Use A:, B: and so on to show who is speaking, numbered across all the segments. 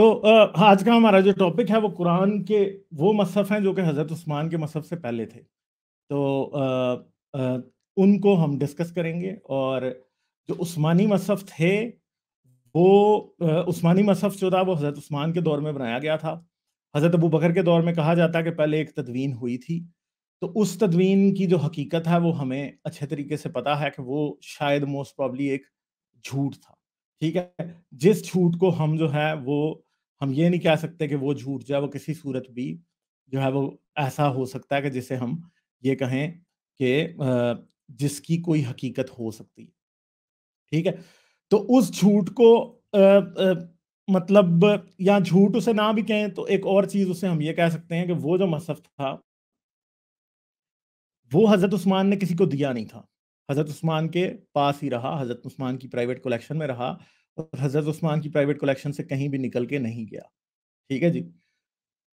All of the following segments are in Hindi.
A: तो आज का हमारा जो टॉपिक है वो कुरान के वो मसहफ़ हैं जो कि हज़रत उस्मान के मसहफ़ से पहले थे। तो अ अ, उनको हम डिस्कस करेंगे और जो उस्मानी मसहफ़ थे, वो अ, उस्मानी मसहफ़ जो था वो हज़रत उस्मान के दौर में बनाया गया था। हज़रत अबू बकर के दौर में कहा जाता है कि पहले एक तदवीन हुई थी। तो उस तदवीन की जो हकीकत है वो हमें अच्छे तरीके से पता है कि वो शायद मोस्ट प्रोबब्ली एक झूठ था। ठीक है? जिस झूठ को हम जो है वो हम ये नहीं कह सकते कि वो झूठ जो है वो किसी सूरत भी जो है वो ऐसा हो सकता है कि जिसे हम ये कहें कि जिसकी कोई हकीकत हो सकती है। ठीक है? तो उस झूठ को अ अ, मतलब या झूठ उसे ना भी कहें तो एक और चीज़ उसे हम ये कह सकते हैं कि वो जो मसहफ़ था वो हज़रत उस्मान ने किसी को दिया नहीं था। हज़रत उस्मान के पास ही रहा, हज़रत उस्मान की प्राइवेट कलेक्शन में रहा और हज़रत उस्मान की प्राइवेट कलेक्शन से कहीं भी निकल के नहीं गया। ठीक है जी?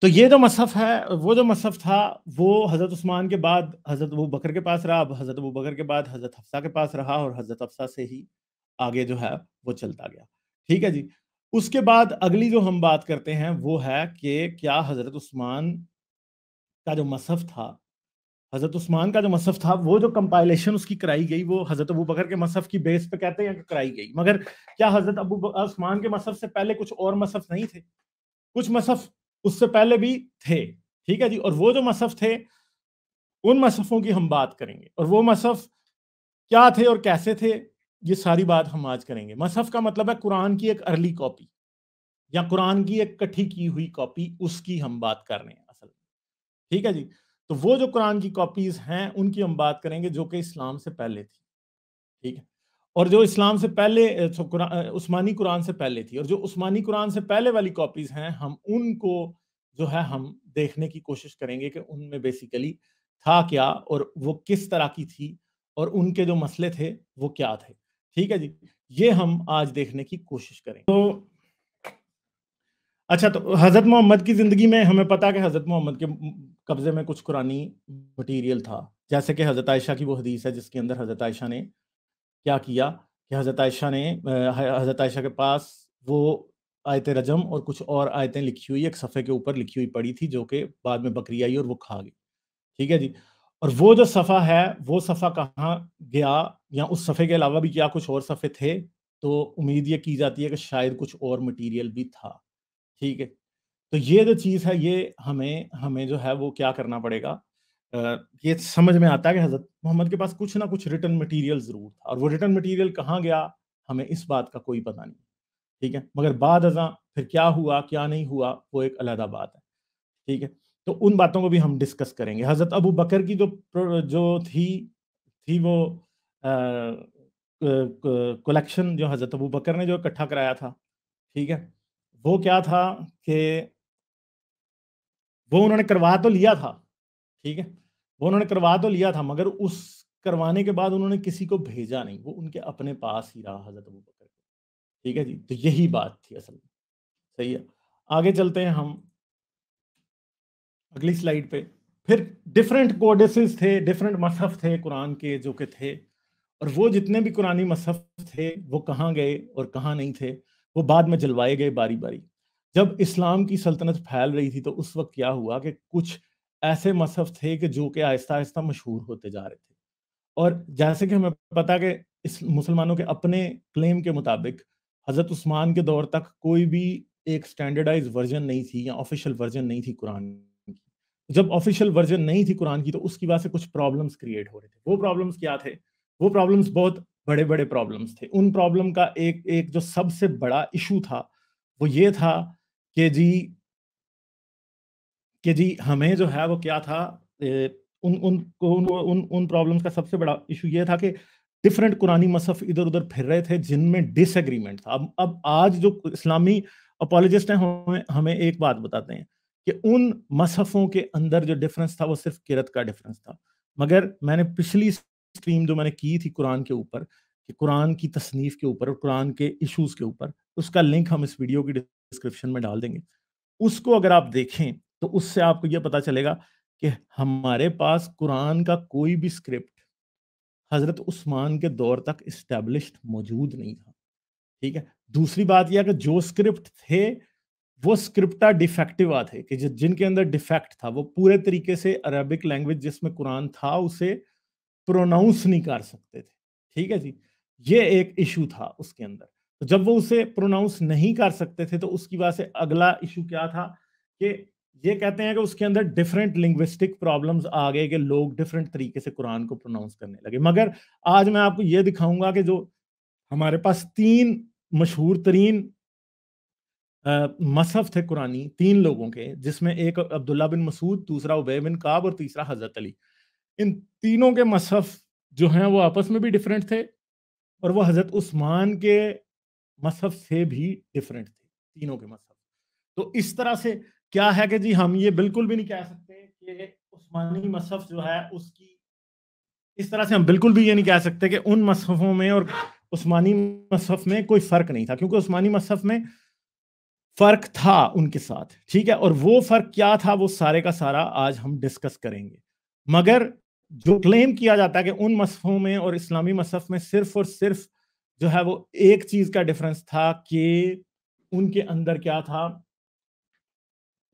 A: तो ये जो मसहफ़ है, वो जो मसहफ़ था, वो हज़रत उस्मान के बाद हज़रत अबू बकर के पास रहा, अब हज़रत अबू बकर के बाद हज़रत हफ्सा के पास रहा और हज़रत हफ्सा से ही आगे जो है वो चलता गया। ठीक है जी? उसके बाद अगली जो हम बात करते हैं वो है कि क्या हज़रत उस्मान का जो मसहफ़ था हज़रत उस्मान का जो मसहफ़ था, वो जो कंपाइलेशन उसकी कराई गई, वो हज़रत अबू बकर के मसफ़ की बेस पे कहते हैं कराई गई। मगर क्या हज़रत अबू उस्मान के मसहफ़ से पहले कुछ और मसहफ़ नहीं थे? कुछ मसहफ़ उससे पहले भी थे, ठीक है जी? और वो जो मसहफ़ थे, उन मसहफ़ों की हम बात करेंगे और वो मसहफ़ क्या थे और कैसे थे, ये सारी बात हम आज करेंगे। मसहफ़ का मतलब है कुरान की एक अर्ली कॉपी या कुरान की एक इकट्ठी की हुई कॉपी, उसकी हम बात कर रहे हैं असल ठीक है जी? तो वो जो कुरान की कॉपीज़ हैं, उनकी हम बात करेंगे जो कि इस्लाम से पहले थी। ठीक है? और जो इस्लाम से पहले उस्मानी कुरान से पहले थी और जो उस्मानी कुरान से पहले वाली कॉपीज़ हैं, हम उनको जो है हम देखने की कोशिश करेंगे कि उनमें बेसिकली था क्या और वो किस तरह की थी और उनके जो मसले थे, वो क्या थे। ठीक है जी? ये हम आज देखने की कोशिश करेंगे। तो अच्छा तो हज़रत मोहम्मद की ज़िंदगी में हमें पता कि हज़रत मोहम्मद के कब्ज़े में कुछ कुरानी मटीरियल था। जैसे कि हज़रत आयशा की वो हदीस है जिसके अंदर हज़रत आयशा ने क्या किया कि हज़रत आयशा ने हज़रत आयशा के पास वो आयत रजम और कुछ और आयतें लिखी हुई एक सफ़े के ऊपर लिखी हुई पड़ी थी जो कि बाद में बकरी आई और वो खा गई। ठीक है जी? और वो जो सफ़ा है, वो सफ़ा कहाँ गया या उस सफ़े के अलावा भी क्या कुछ और सफ़े थे? तो उम्मीद ये की जाती है कि शायद कुछ और मटीरियल भी था। ठीक है? तो ये जो चीज़ है ये हमें हमें जो है वो क्या करना पड़ेगा ये समझ में आता है कि हज़रत मोहम्मद के पास कुछ ना कुछ रिटर्न मटीरियल ज़रूर था और वो रिटर्न मटीरियल कहाँ गया, हमें इस बात का कोई पता नहीं। ठीक है? मगर बाद अज़ां फिर क्या हुआ, क्या नहीं हुआ, वो एक अलहदा बात है। ठीक है? तो उन बातों को भी हम डिस्कस करेंगे। हज़रत अबू बकर की जो जो थी, थी वो कलेक्शन जो हज़रत अबू बकर ने जो इकट्ठा कराया था, ठीक है? वो क्या था कि वो उन्होंने करवा तो लिया था, ठीक है? वो उन्होंने करवा तो लिया था मगर उस करवाने के बाद उन्होंने किसी को भेजा नहीं, वो उनके अपने पास ही रहा हज़रत अबू बकर। ठीक है जी? तो यही बात थी असल में, सही है? आगे चलते हैं हम अगली स्लाइड पे। फिर डिफरेंट कोडेसेस थे, डिफरेंट मसहफ़ थे कुरान के जो के थे और वो जितने भी कुरानी मसहफ़ थे, वो कहाँ गए और कहाँ नहीं थे, वो बाद में जलवाए गए बारी-बारी। जब इस्लाम की सल्तनत फैल रही थी, तो उस वक़्त क्या हुआ कि कुछ ऐसे मसहफ़ थे कि जो कि आहिस्ता-आहिस्ता मशहूर होते जा रहे थे। और जैसे कि हमें पता कि इस मुसलमानों के अपने क्लेम के मुताबिक हज़रत उस्मान के दौर तक कोई भी एक स्टैंडर्डाइज वर्ज़न नहीं थी या ऑफ़िशियल वर्ज़न नहीं थी कुरान की। जब ऑफ़िशियल वर्ज़न नहीं थी कुरान की तो उसकी वजह से कुछ प्रॉब्लम्स क्रिएट हो रहे थे। वो प्रॉब्लम्स क्या थे? वो प्रॉब्लम्स बहुत बड़े-बड़े प्रॉब्लम्स थे। उन प्रॉब्लम का एक एक जो सबसे बड़ा इशू था, वो ये था कि जी कि जी हमें जो है वो क्या था ए, उन उन उन उन उन प्रॉब्लम्स का सबसे बड़ा इशू ये था कि डिफरेंट कुरानी मसहफ़ इधर-उधर फिर रहे थे जिनमें डिसएग्रीमेंट था। अब अब आज जो इस्लामी अपोलोजिस्ट हैं हमें हमें एक बात बताते हैं कि उन मसहफ़ों के अंदर जो डिफरेंस था वो सिर्फ़ किरत का डिफरेंस था। मगर मैंने पिछली स्ट्रीम जो मैंने की थी कुरान के ऊपर, कि कुरान की तसनीफ़ के ऊपर और कुरान के इश्यूज़ के ऊपर, उसका लिंक हम इस वीडियो की डिस्क्रिप्शन में डाल देंगे। उसको अगर आप देखें, तो उससे आपको यह पता चलेगा कि हमारे पास कुरान का कोई भी स्क्रिप्ट हज़रत उस्मान के दौर तक एस्टेब्लिश्ड मौजूद नहीं था। ठीक है? दूसरी बात यह कि जो स्क्रिप्ट थे, वो स्क्रिप्टा डिफेक्टिवा थे कि जिनके अंदर डिफेक्ट था वो पूरे तरीके से अरबिक लैंग्वेज जिसमें कुरान था उसे प्रोनाउंस नहीं कर सकते थे ठीक है जी ये एक इशू था उसके अंदर। तो जब वो उसे प्रोनाउंस नहीं कर सकते थे तो उसकी वजह से अगला इशू क्या था कि ये कहते हैं कि उसके अंदर डिफरेंट लिंग्विस्टिक प्रॉब्लम्स आ गए कि लोग डिफरेंट तरीके से कुरान को प्रोनाउंस करने लगे। मगर आज मैं आपको ये दिखाऊँगा कि जो हमारे पास तीन मशहूर तरीन मसहफ थे कुरानी, तीन लोगों के, जिसमें एक अब्दुल्ला बिन मसूद, दूसरा उबे बिन काब और तीसरा हज़रत अली। इन तीनों के मसहफ जो हैं, वो आपस में भी डिफरेंट थे और वह हज़रत उस्मान के मसहफ से भी डिफरेंट थे, तीनों के मसहफ तो इस तरह से क्या है कि जी हम ये बिल्कुल भी नहीं कह सकते कि उस्मानी मसहफ जो है उसकी, इस तरह से हम बिल्कुल भी ये नहीं कह सकते कि उन मसहफों में और उस्मानी मसहफ में कोई फ़र्क नहीं था, क्योंकि उस्मानी मसहफ में फ़र्क था उनके साथ, ठीक है? और वो फ़र्क क्या था वो सारे का सारा आज हम डिस्कस करेंगे। मगर जो क्लेम किया जाता है कि उन मसहफों में और इस्लामी मसहफ में सिर्फ़ और सिर्फ़ जो है वो एक चीज़ का डिफरेंस था कि उनके अंदर क्या था?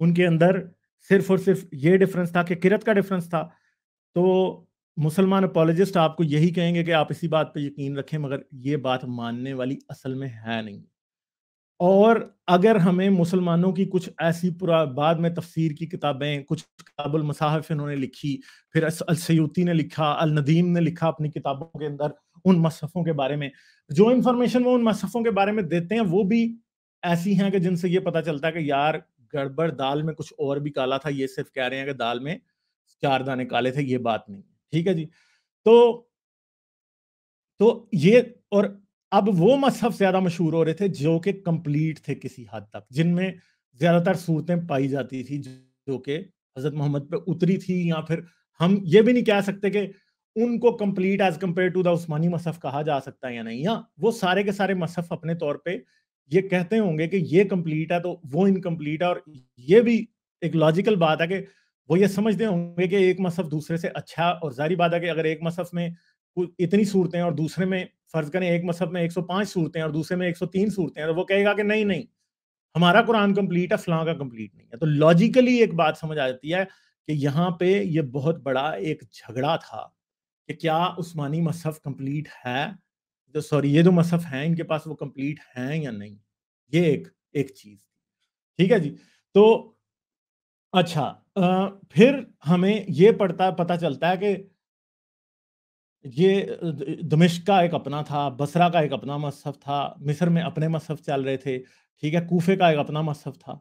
A: उनके अंदर सिर्फ़ और सिर्फ़ ये डिफरेंस था कि किरत का डिफरेंस था। तो मुसलमान अपोलॉजिस्ट आपको यही कहेंगे कि आप इसी बात पे यकीन रखें, मगर ये बात मानने वाली असल में है नहीं। और अगर हमें मुसलमानों की कुछ ऐसी पूरा, बाद में तफसीर की किताबें, कुछ किताबुल मसाहफ इन्होंने लिखी, फिर अल अलसयूती ने लिखा, अल नदीम ने लिखा अपनी किताबों के अंदर उन मसफ़ों के बारे में, जो इन्फॉर्मेशन वो उन मसफ़ों के बारे में देते हैं, वो भी ऐसी हैं कि जिनसे ये पता चलता है कि यार, गड़बड़ दाल में कुछ और भी काला था, ये सिर्फ़ कह रहे हैं कि दाल में चार दाने काले थे, ये बात नहीं ठीक है जी? तो तो ये और अब वो मज़हब ज़्यादा मशहूर हो रहे थे, जो कि कंप्लीट थे किसी हद तक, जिनमें ज़्यादातर सूरतें पाई जाती थी, जो कि हज़रत मोहम्मद पे उतरी थी, या फिर हम ये भी नहीं कह सकते कि उनको complete as compare to the उस्मानी मसहफ कहा जा सकता है या नहीं, या वो सारे के सारे मसहफ अपने तौर पे ये कहते होंगे कि ये कंप्लीट है तो वो इनकम्प्लीट है, और ये भी एक लॉजिकल बात है कि वो ये समझते होंगे कि एक मसहफ दूसरे से अच्छा और जारी बात है कि अगर एक मसहफ में इतनी सूरतें और दूसरे में फ़र्ज़ करें एक मसहब में 105 सूरतें और दूसरे में 103 सूरतें और वो कहेगा कि नहीं नहीं हमारा कुरान कंप्लीट है फलां का कंप्लीट नहीं है। तो लॉजिकली एक बात समझ आ जाती है कि यहाँ पे ये बहुत बड़ा एक झगड़ा था कि क्या उस्मानी मसहफ कंप्लीट है? जो सॉरी ये जो मसहफ हैं इनके पास वो कंप्लीट हैं या नहीं? ये एक एक चीज़ ठीक है जी? तो अच्छा आ, फिर हमें ये पड़ता पता चलता है कि ये दमिश्क का एक अपना था, बसरा का एक अपना मसहफ था, मिस्र में अपने मसहफ चल रहे थे, ठीक है, कूफे का एक अपना मसहफ था।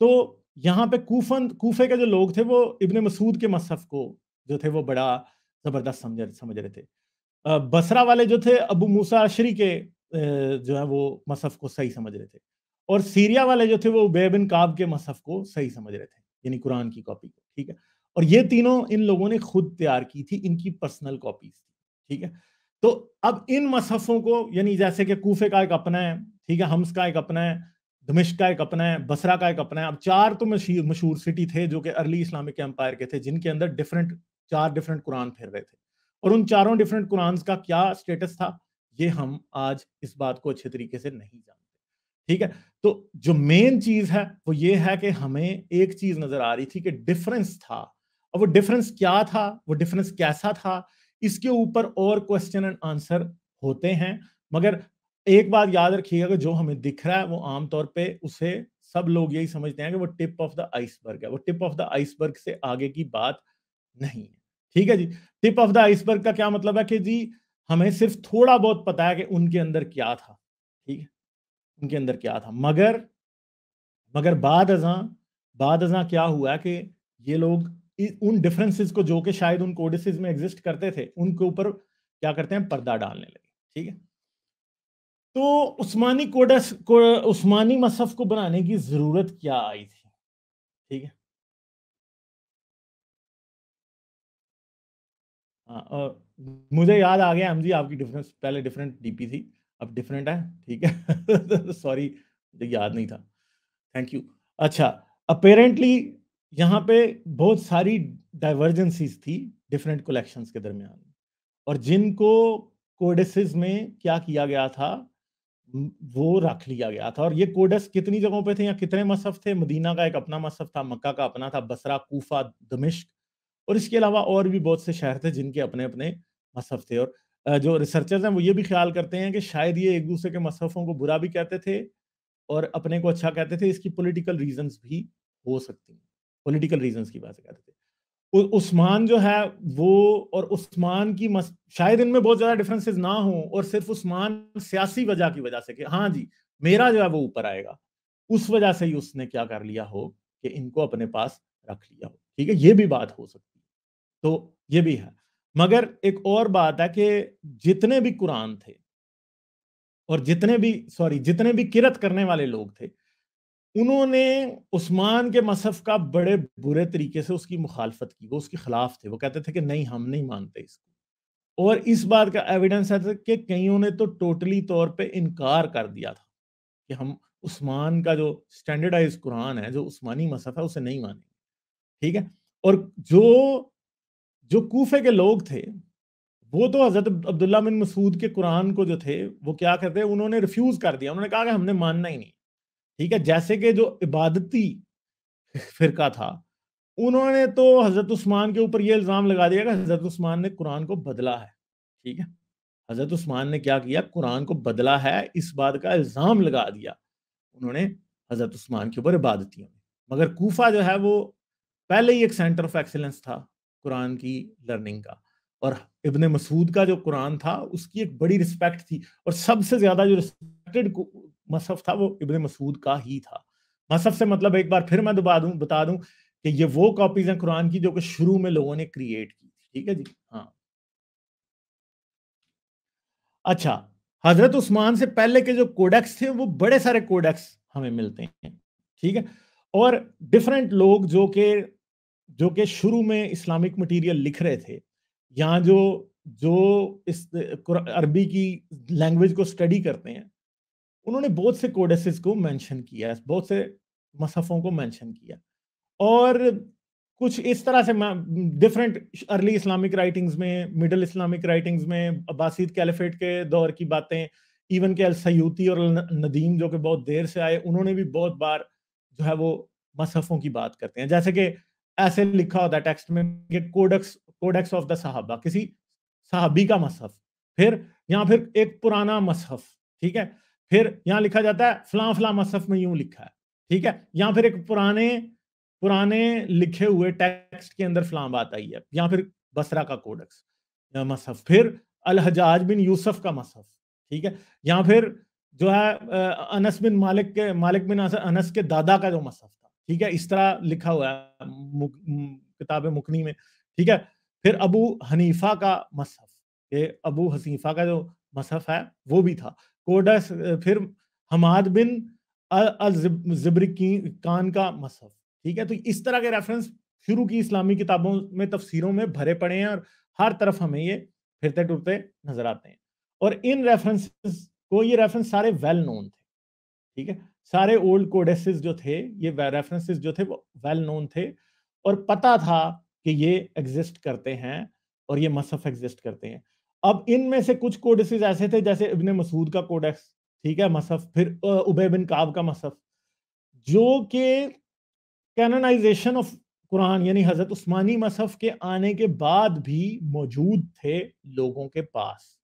A: तो यहाँ पे कूफन, कूफे के जो लोग थे वो इब्ने मसूद के मसहफ को जो थे वो बड़ा ज़बरदस्त समझ समझ रहे थे। बसरा वाले जो थे अबू मूसा अशरी के जो है वो मसहफ को सही समझ रहे थे और सीरिया वाले जो थे वो बेबिन काब के मसहफ को सही समझ रहे थे, यानी कुरान की कॉपी को, ठीक है। और ये तीनों इन लोगों ने खुद तैयार की थी, इनकी पर्सनल कॉपीज ठीक है? तो अब इन मसहफों को, यानी जैसे कि कूफे का एक अपना है, ठीक है? हम्स का एक अपना है दमिश का एक अपना है, बसरा का एक अपना है। अब चार तो मशहूर मशहूर सिटी थे जो कि अर्ली इस्लामिक एम्पायर के थे, जिनके अंदर डिफरेंट चार डिफरेंट कुरान फिर रहे थे। और उन चारों डिफरेंट कुरान का क्या स्टेटस था? ये हम आज इस बात को अच्छे तरीके से नहीं जानते। ठीक है? तो जो मेन चीज़ है, वो ये है कि हमें एक चीज़ नज़र आ रही थी कि डिफरेंस था। और वो डिफरेंस क्या था? वो डिफरेंस कैसा था? इसके ऊपर और क्वेश्चन एंड आंसर होते हैं। मगर एक बात याद रखिएगा कि जो हमें दिख रहा है, वो आमतौर पे उसे सब लोग यही समझते हैं कि वो टिप ऑफ़ द आइसबर्ग है। वो टिप ऑफ़ द आइसबर्ग से आगे की बात नहीं है। ठीक है जी? टिप ऑफ़ द आइसबर्ग का क्या मतलब है कि जी, हमें सिर्फ़ थोड़ा बहुत पता है कि उनके अंदर क्या था। ठीक है? उनके अंदर क्या था। मगर मगर बाद अजा बाद अजा क्या हुआ कि ये लोग उन डिफरेंसेस को जो कि शायद उन कोडिसेस में एग्जिस्ट करते थे, उनके ऊपर क्या करते हैं? पर्दा डालने लगे, ठीक है? तो उस्मानी कोडस को, उस्मानी मसहफ को बनाने की ज़रूरत क्या आई थी? ठीक है? हाँ और मुझे याद आ गया हम जी आपकी डिफरेंस पहले डिफरेंट डीपी थी, अब डिफरेंट है, ठीक है? सॉरी याद नहीं था। थैंक यू अच्छा अपेरेंटली यहाँ पे बहुत सारी डाइवर्जेंसीज थी डिफरेंट कलेक्शंस के दरमियान और जिनको कोडेसिस में क्या किया गया था वो रख लिया गया था और ये कोडस कितनी जगहों पे थे या कितने मसहफ थे? मदीना का एक अपना मसहफ था मक्का का अपना था बसरा कूफा दमिश्क और इसके अलावा और भी बहुत से शहर थे जिनके अपने अपने मसहफ थे और जो रिसर्चर्स हैं वो ये भी ख्याल करते हैं कि शायद ये एक दूसरे के मसहफ़ों को बुरा भी कहते थे और अपने को अच्छा कहते थे इसकी पोलिटिकल रीजंस भी हो सकती हैं। पॉलिटिकल रीजंस की बात से कहते थे। उस्मान जो है वो और उस्मान की मस, शायद इनमें बहुत ज़्यादा डिफरेंसेस ना हो और सिर्फ़ उस्मान सियासी वजह की वजह से कि हाँ जी मेरा जो है वो ऊपर आएगा। उस वजह से ही उसने क्या कर लिया हो कि इनको अपने पास रख लिया हो। ठीक है ये भी बात हो सकती है। तो ये भी है। मगर एक और बात है कि जितने भी कुरान थे और जितने भी सॉरी जितने भी किरत करने वाले लोग थे उन्होंने उस्मान के मसहफ का बड़े बुरे तरीके से उसकी मुखालफत की, वो उसके खिलाफ थे। वो कहते थे कि नहीं, हम नहीं मानते इसको। और इस बात का एविडेंस है कि कईयों ने तो टोटली तौर पे इनकार कर दिया था कि हम उस्मान का जो स्टैंडर्डाइज कुरान है, जो उस्मानी मसहफ है, उसे नहीं मानेंगे। ठीक है? और जो जो कूफे के लोग थे, वो तो हज़रत अब्दुल्ला बिन मसूद के कुरान को जो थे, वो क्या करते, उन्होंने रिफ्यूज कर दिया। उन्होंने कहा कि हमने मानना ही नहीं। ठीक है, जैसे कि जो इबादती फिरका था, उन्होंने तो हज़रत उस्मान के ऊपर ये इल्ज़ाम लगा दिया कि हज़रत उस्मान ने कुरान को बदला है, ठीक है? हज़रत उस्मान ने क्या किया? कुरान को बदला है, इस बात का इल्ज़ाम लगा दिया, उन्होंने हज़रत उस्मान के ऊपर इबादतियों में। मगर कूफा जो है, वो पहले ही एक सेंटर ऑफ़ एक्सीलेंस था कुरान की लर्निंग का, और इब्ने मसूद का जो कुरान था, उसकी एक बड़ी रिस्पेक्ट थी, और सबसे ज़्यादा जो रिस्पेक्टेड मसहफ था, वो इब्ने मसूद का ही था। मसहफ से मतलब एक बार फिर मैं दबा दूँ, बता दूँ कि ये वो कॉपीज हैं कुरान की जो कि शुरू में लोगों ने क्रिएट की ठीक है जी? हाँ। अच्छा हज़रत उस्मान से पहले के जो कोडेक्स थे, वो बड़े सारे कोडेक्स हमें मिलते हैं, ठीक है? और डिफरेंट लोग जो कि जो कि शुरू में इस्लामिक मटेरियल लिख रहे थे, या जो जो इस अरबी की लैंग्वेज को स्टडी करते हैं उन्होंने बहुत से कोडेसिस को मेंशन किया, बहुत से मसफ़ों को मेंशन किया। और कुछ इस तरह से डिफरेंट अर्ली इस्लामिक राइटिंग्स में, मिडल इस्लामिक राइटिंग्स में, अब्बासीद कैलिफेट के दौर की बातें, इवन के अल सयूती और नदीम जो कि बहुत देर से आए, उन्होंने भी बहुत बार जो है वो मसफ़ों की बात करते हैं। जैसे कि ऐसे लिखा होता है टेक्स्ट में कि कोडेक्स कोडेक्स ऑफ़ द साहबा, किसी साहबी का मसहफ फिर, यहाँ फिर एक पुराना मसहफ ठीक है? फिर यहाँ लिखा जाता है, फला फला मसहफ में यूँ लिखा है। ठीक है? या फिर एक पुराने पुराने लिखे हुए टेक्स्ट के अंदर फलाम बात आई है। या फिर बसरा का कोडेक्स मसहफ फिर अल हजाज बिन यूसुफ का मसहफ ठीक है? या फिर जो है अनस बिन मालिक के, मालिक बिन अनस के दादा का जो मसहफ था। ठीक है? इस तरह लिखा हुआ है किताब मुकनी में। ठीक है? फिर अबू हनीफा का मसहफ ये अबू हसीफा का जो मसहफ है, वो भी था। कोडस फिर हमाद बिन कान का मसहफ ठीक है? तो इस तरह के रेफरेंस शुरू की इस्लामी किताबों में, तफसीरों में भरे पड़े हैं और हर तरफ़ हमें ये फिरते टुरते नज़र आते हैं। और इन रेफरेंसेस को, ये रेफरेंस सारे वेल नोन थे, ठीक है? सारे ओल्ड कोडेसिस जो थे, ये रेफरेंसेस जो थे, वो वेल नोन थे और पता था कि ये एग्जिस्ट करते हैं और ये मसफ एग्जिस्ट करते हैं। अब इनमें से कुछ कोडेसिस ऐसे थे, जैसे इब्ने मसूद का कोडेक्स, ठीक है, मसफ, फिर उबे बिन काब का मसफ, जो कि कैननाइजेशन ऑफ़ कुरान, यानी हज़रत उस्मानी मसहफ के आने के बाद भी मौजूद थे लोगों के पास।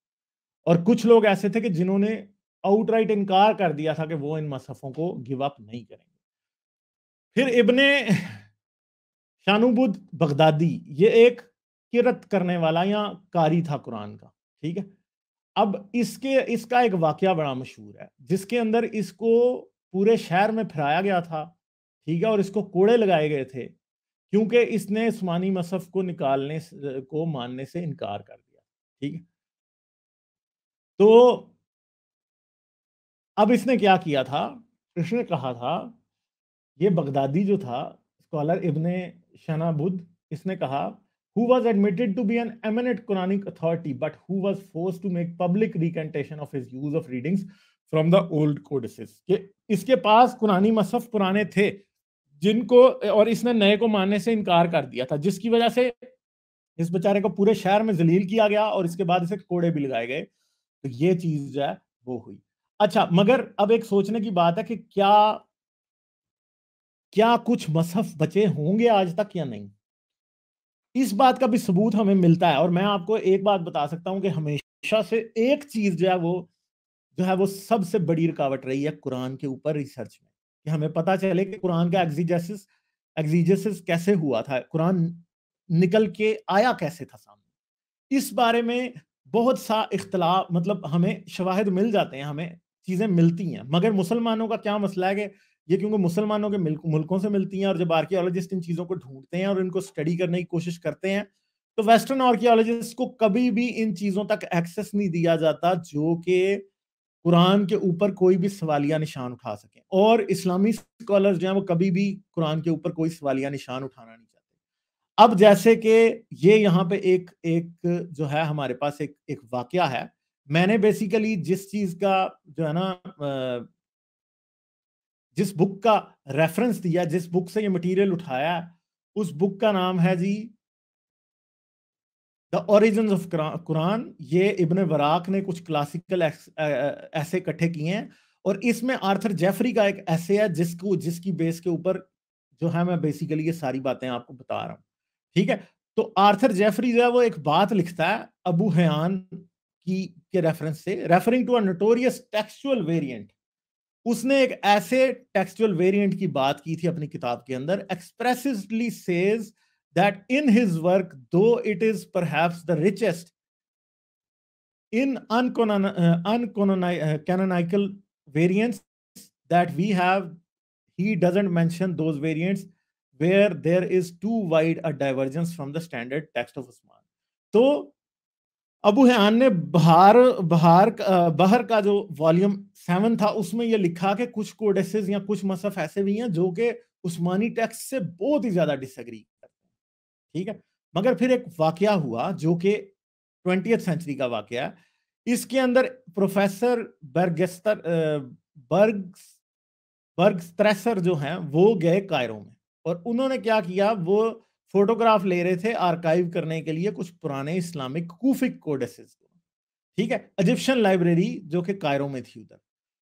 A: और कुछ लोग ऐसे थे कि जिन्होंने आउटराइट इनकार कर दिया था कि वो इन मसहफ़ों को गिव अप नहीं करेंगे। फिर इब्ने शानुबुद बगदादी, ये एक किरत करने वाला या कारी था कुरान का, ठीक है? अब इसके, इसका एक वाक्य बड़ा मशहूर है, जिसके अंदर इसको पूरे शहर में फिराया गया था, ठीक है? और इसको कोड़े लगाए गए थे, क्योंकि इसने उस्मानी मसफ को निकालने को मानने से इनकार कर दिया, ठीक है? तो अब इसने क्या किया था? इसने कहा था, ये बगदादी जो था, स्कॉलर इब्ने शनाबुद, इसने कहा who was admitted to be an eminent Quranic authority, but who was forced to make public recantation of his use of readings from the old codices. इसके पास कुरानी मसफ पुराने थे जिनको और इसने नए को मानने से इनकार कर दिया था जिसकी वजह से इस बेचारे को पूरे शहर में जलील किया गया और इसके बाद इसे कोड़े भी लगाए गए। तो ये चीज़ जो है वो हुई। अच्छा मगर अब एक सोचने की बात है कि क्या क्या कुछ मसहफ बचे होंगे आज तक या नहीं? इस बात का भी सबूत हमें मिलता है और मैं आपको एक बात बता सकता हूँ कि हमेशा से एक चीज़ जो है वो, जो है वो सबसे बड़ी रुकावट रही है कुरान के ऊपर रिसर्च में, कि हमें पता चले कि कुरान का एग्जीजेसिस एग्जीजेसिस कैसे हुआ था, कुरान निकल के आया कैसे था सामने। इस बारे में बहुत सा इख्तलाफ मतलब हमें शवाहद मिल जाते हैं, हमें चीज़ें मिलती हैं, मगर मुसलमानों का क्या मसला है कि ये क्योंकि मुसलमानों के मुल्कों से मिलती हैं और जब आर्कियोलॉजिस्ट इन चीज़ों को ढूंढते हैं और इनको स्टडी करने की कोशिश करते हैं तो वेस्टर्न आर्कियोलॉजिस्ट को कभी भी इन चीज़ों तक एक्सेस नहीं दिया जाता जो कि कुरान के ऊपर कोई भी सवालिया निशान उठा सके। और इस्लामी स्कॉलर जो हैं वो कभी भी कुरान के ऊपर कोई सवालिया निशान उठाना नहीं चाहते। अब जैसे कि ये यहाँ पे एक एक जो है हमारे पास एक एक वाक्य है। मैंने बेसिकली जिस चीज़ का जो है ना जिस बुक का रेफरेंस दिया, जिस बुक से ये मटेरियल उठाया, उस बुक का नाम है जी द ओरिजिन ऑफ़ कुरान ये इब्ने वराक ने कुछ क्लासिकल ऐसे इकट्ठे किए हैं और इसमें आर्थर जेफरी का एक ऐसे है जिसको, जिसकी बेस के ऊपर जो है मैं बेसिकली ये सारी बातें आपको बता रहा हूँ। ठीक है? तो आर्थर जेफरी जो है वो एक बात लिखता है, अबू हयान की, के रेफरेंस से referring to a notorious textual variant उसने एक ऐसे टेक्सचुअल वेरिएंट की बात की थी अपनी किताब के अंदर expressively says that in his work, though it is perhaps the richest in uncanonical variants that we have, he doesn't mention those variants where there is too wide a divergence from the standard text of Usman. तो अबू हयान ने बहार बहार बहर का जो वॉल्यूम सेवन था, उसमें ये लिखा कि कुछ कोडेसेस या कुछ मसफ ऐसे भी हैं जो कि उस्मानी टेक्स्ट से बहुत ही ज़्यादा डिसएग्री करते हैं। ठीक है? मगर फिर एक वाक्य हुआ जो कि ट्वेंटी सेंचुरी का वाक्य है। इसके अंदर प्रोफेसर बर्गस्तर बर्ग बर्ग जो हैं, वो गए कायरों में और उन्होंने क्या किया? वो फोटोग्राफ ले रहे थे आर्काइव करने के लिए कुछ पुराने इस्लामिक कूफिक कोडेसेस ठीक है? इजिप्शियन लाइब्रेरी जो कि कायरों में थी उधर।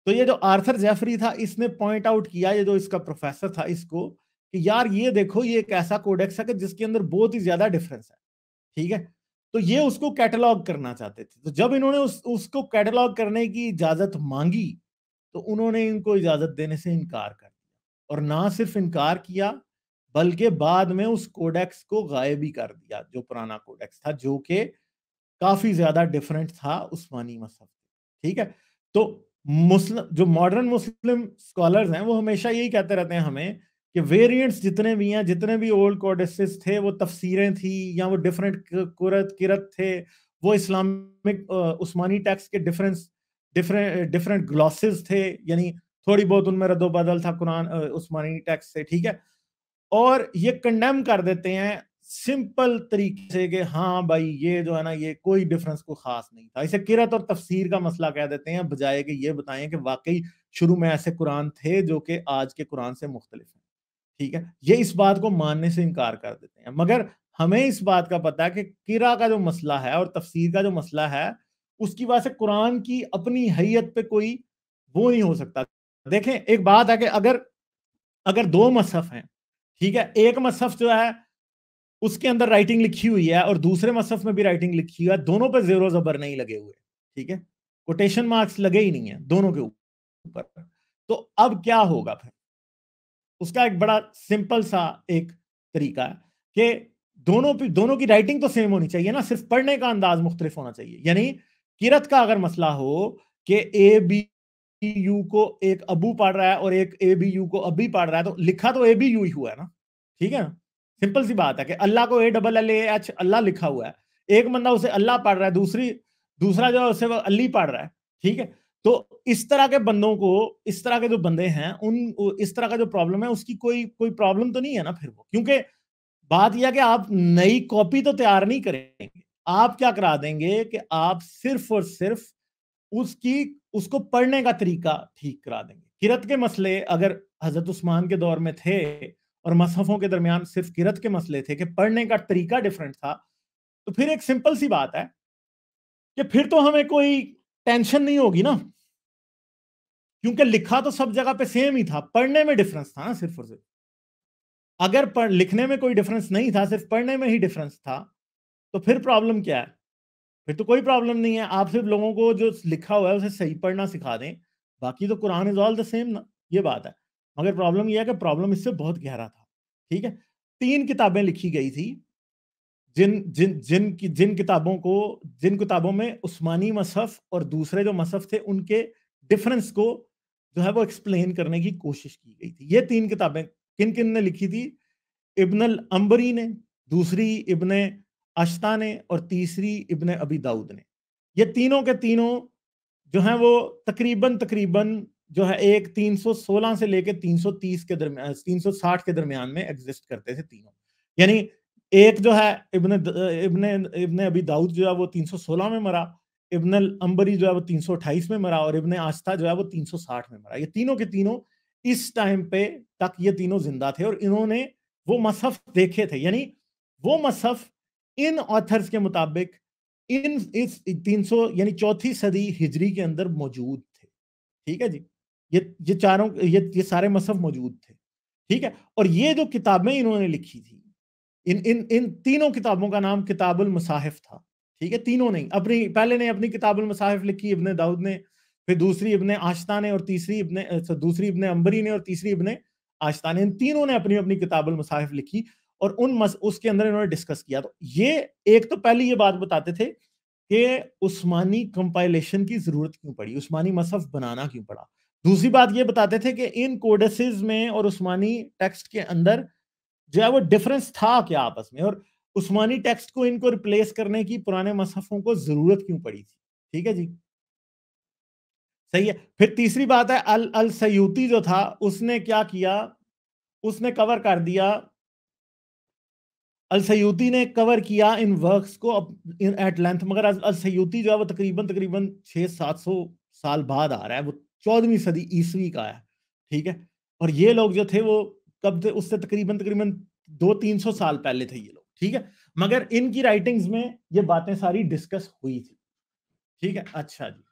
A: तो ये जो आर्थर जेफरी था इसने पॉइंट आउट किया ये जो इसका प्रोफेसर था इसको कि यार ये देखो ये एक ऐसा कोडेक्स है कि जिसके अंदर बहुत ही ज़्यादा डिफरेंस है। ठीक है? तो ये उसको कैटलॉग करना चाहते थे। तो जब इन्होंने उस, उसको कैटलॉग करने की इजाज़त मांगी तो उन्होंने इनको इजाज़त देने से इनकार कर दिया। और ना सिर्फ़ इनकार किया बल्कि बाद में उस कोडेक्स को गायब भी कर दिया, जो पुराना कोडेक्स था, जो कि काफ़ी ज़्यादा डिफरेंट था उस्मानी मसहब ठीक है? तो मुस्लिम जो मॉडर्न मुस्लिम स्कॉलर्स हैं, वो हमेशा यही कहते रहते हैं हमें कि वेरिएंट्स जितने भी हैं, जितने भी ओल्ड कोडेसिस थे, वो तफसीरें थी या वो डिफरेंट कुरत, किरत थे, वो इस्लामिक उस्मानी टैक्स के डिफरेंस डिफरेंट डिफरेंट ग्लॉसेस थे, यानी थोड़ी बहुत उनमें रद्दो बदल था कुरान उस्मानी टैक्स से, ठीक है? और ये कंडेम कर देते हैं सिंपल तरीके से कि हाँ भाई, ये जो है ना, ये कोई डिफरेंस को खास नहीं था। इसे किरत और तफसीर का मसला कह देते हैं, बजाय कि ये बताएँ कि वाकई शुरू में ऐसे कुरान थे जो कि आज के कुरान से मुख्तलिफ़ हैं। ठीक है? ये इस बात को मानने से इनकार कर देते हैं। मगर हमें इस बात का पता है कि किरा का जो मसला है और तफसीर का जो मसला है, उसकी वजह से कुरान की अपनी हैयत पे कोई वो नहीं हो सकता। देखें, एक बात है कि अगर अगर दो मसहफ हैं ठीक है, एक मसहफ जो है, उसके अंदर राइटिंग लिखी हुई है और दूसरे मसहफ में भी राइटिंग लिखी हुई है। दोनों पर जेरो जबर नहीं लगे हुए, ठीक है? कोटेशन मार्क्स लगे ही नहीं है, दोनों के ऊपर। तो अब क्या होगा फिर? उसका एक बड़ा सिंपल सा एक तरीका है कि दोनों दोनों की राइटिंग तो सेम होनी चाहिए ना, सिर्फ़ पढ़ने का अंदाज मुख्तलिफ़ होना चाहिए। यानी किरत का अगर मसला हो कि ए बी यू को एक अबू पढ़ रहा है और एक ए बी यू को अबी पढ़ रहा है तो लिखा तो ए बी यू ही हुआ है ना? ठीक है? सिंपल सी बात है कि अल्लाह को ए डबल एल एच अल्लाह लिखा हुआ है। एक बंदा उसे अल्लाह पढ़ रहा है, दूसरी, दूसरा जो है उसे अली पढ़ रहा है, ठीक है? तो इस तरह के बंदों को, इस तरह के जो बंदे हैं, उन इस तरह का जो प्रॉब्लम है, उसकी कोई कोई प्रॉब्लम तो नहीं है ना फिर वो? क्योंकि बात यह कि आप नई कॉपी तो तैयार नहीं करेंगे। आप क्या करा देंगे कि आप सिर्फ़ और सिर्फ़ उसकी, उसको पढ़ने का तरीका ठीक करा देंगे। किरत के मसले अगर हज़रत उस्मान के दौर में थे और मसहफों के दरमियान सिर्फ़ किरत के मसले थे कि पढ़ने का तरीका डिफरेंट था तो फिर एक सिंपल सी बात है कि फिर तो हमें कोई टेंशन नहीं होगी ना। क्योंकि लिखा तो सब जगह पे सेम ही था, पढ़ने में डिफरेंस था ना सिर्फ़ और सिर्फ़। अगर पढ़, लिखने में कोई डिफरेंस नहीं था, सिर्फ़ पढ़ने में ही डिफरेंस था तो फिर प्रॉब्लम क्या है? फिर तो कोई प्रॉब्लम नहीं है। आप सिर्फ़ लोगों को जो लिखा हुआ है, उसे सही पढ़ना सिखा दें। बाकी तो Quran is all the same ना। ये बात है। मगर प्रॉब्लम यह है कि प्रॉब्लम इससे बहुत गहरा था। ठीक है? तीन किताबें लिखी गई थी, जिन जिन जिन की, जिन किताबों को, जिन किताबों में उस्मानी मसहफ और दूसरे जो मसहफ थे, उनके डिफरेंस को जो है वो एक्सप्लेन करने की कोशिश की गई थी। ये तीन किताबें किन किन ने लिखी थी? इब्न अंबरी ने। दूसरी इब्न अश्ता ने और तीसरी इबन अबी दाऊद ने। ये तीनों के तीनों जो है वो तकरीबन तकरीबन जो है एक 316 से लेकर 330 के दरमियान 360 के दरमियान में एग्जिस्ट करते थे तीनों। यानी एक जो है इब्न इब्न इब्न अबी दाऊद जो है वो 316 में मरा, इब्न अंबरी जो है वो 328 में मरा और इब्न आस्था जो है वो 360 में मरा। ये तीनों के तीनों इस टाइम पे तक ये तीनों ज़िंदा थे और इन्होंने वो मसहफ देखे थे। यानी वो मसहफ इन ऑथर्स के मुताबिक इन, इस 300 यानी चौथी सदी हिजरी के अंदर मौजूद थे। ठीक है जी? ये ये चारों, ये ये सारे मसहफ मौजूद थे। ठीक है? और ये जो किताबें इन्होंने लिखी थी, इन इन इन तीनों किताबों का नाम किताबुल मसाहिफ था। ठीक है? तीनों नहीं, अपनी, पहले ने अपनी किताबुल मसाहिफ लिखी, इब्ने दाऊद ने, फिर दूसरी इब्ने आश्ता ने, और तीसरी इब्ने दूसरी इब्ने अंबरी ने, और तीसरी इब्ने आश्ता ने। इन तीनों ने अपनी अपनी किताबुल मसाहिफ लिखी। और उन मस, उसके अंदर इन्होंने डिस्कस किया। तो ये एक तो पहले ये बात बताते थे कि उस्मानी कंपाइलेशन की ज़रूरत क्यों पड़ी? उस्मानी मसहफ बनाना क्यों पड़ा? दूसरी बात ये बताते थे कि इन कोडेसिस में और उस्मानी टेक्स्ट के अंदर जो है वो डिफरेंस था क्या आपस में? और उस्मानी टेक्स्ट को इनको रिप्लेस करने की पुराने मसहफों को ज़रूरत क्यों पड़ी थी? ठीक है जी? सही है। फिर तीसरी बात है अल अल सयूती जो था उसने क्या किया? उसने कवर कर दिया अल सयूती ने कवर किया इन वर्क्स को एट लेंथ मगर अल सयूती जो है वो तकरीबन तकरीबन छह सात सौ साल बाद आ रहा है, वो चौदहवीं सदी ईसवी का है, ठीक है? और ये लोग जो थे वो कब थे? उससे तकरीबन तकरीबन दो तीन सौ साल पहले थे ये लोग, ठीक है? मगर इनकी राइटिंग्स में ये बातें सारी डिस्कस हुई थी, ठीक है? अच्छा जी।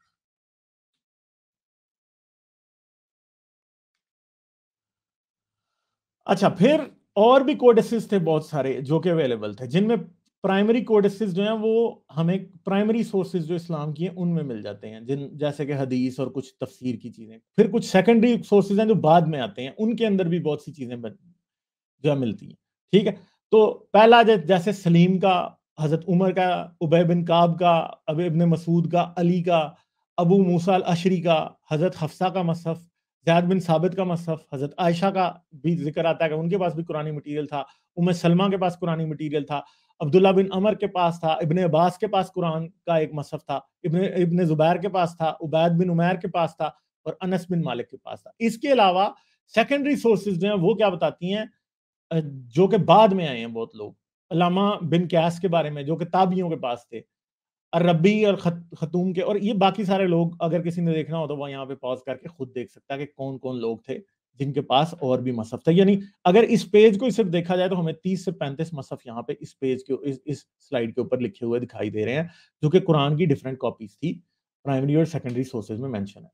A: अच्छा फिर और भी कोडेसिस थे बहुत सारे जो कि अवेलेबल थे, जिनमें प्राइमरी कोडेसिस जो हैं वो हमें प्राइमरी सोर्सेज जो इस्लाम की हैं, उनमें मिल जाते हैं। जिन, जैसे कि हदीस और कुछ तफसीर की चीज़ें। फिर कुछ सेकेंडरी सोर्सेज हैं जो बाद में आते हैं, उनके अंदर भी बहुत सी चीज़ें जो है मिलती हैं। ठीक है? तो पहला जैसे सलीम का, हज़रत उमर का उबय बिन काब का, अब इबन मसूद का, अली का, अबू मूसा अशरी का, हज़रत हफ्सा का मसहफ़ जैद बिन साबित का मसहफ, हज़रत आयशा का भी ज़िक्र आता है कि उनके पास भी कुरानी मटीरियल था उम सलमा के पास कुरानी मटीरियल था, अब्दुल्ला बिन अमर के पास था, इबन अब्बास के पास कुरान का एक मसहफ था, इबन इबन जुबैर के पास था, उबैद बिन उमैर के पास था और अनस बिन मालिक के पास था। इसके अलावा सेकेंडरी सोर्सेज जो हैं, वो क्या बताती हैं? जो कि बाद में आए हैं बहुत लोग, अलामा बिन कैस के बारे में, जो कि ताबियों के पास थे। रबी और खत, खतूम के और ये बाकी सारे लोग अगर किसी ने देखना हो तो वह यहाँ पे पॉज करके खुद देख सकता है कि कौन कौन लोग थे जिनके पास और भी मसफ थे। यानी अगर इस पेज को सिर्फ़ देखा जाए तो हमें 30 से 35 मसफ यहाँ पे इस पेज के इस, इस स्लाइड के ऊपर लिखे हुए दिखाई दे रहे हैं जो कि कुरान की डिफरेंट कॉपीज थी प्राइमरी और सेकेंडरी सोर्सेज में मैंशन है।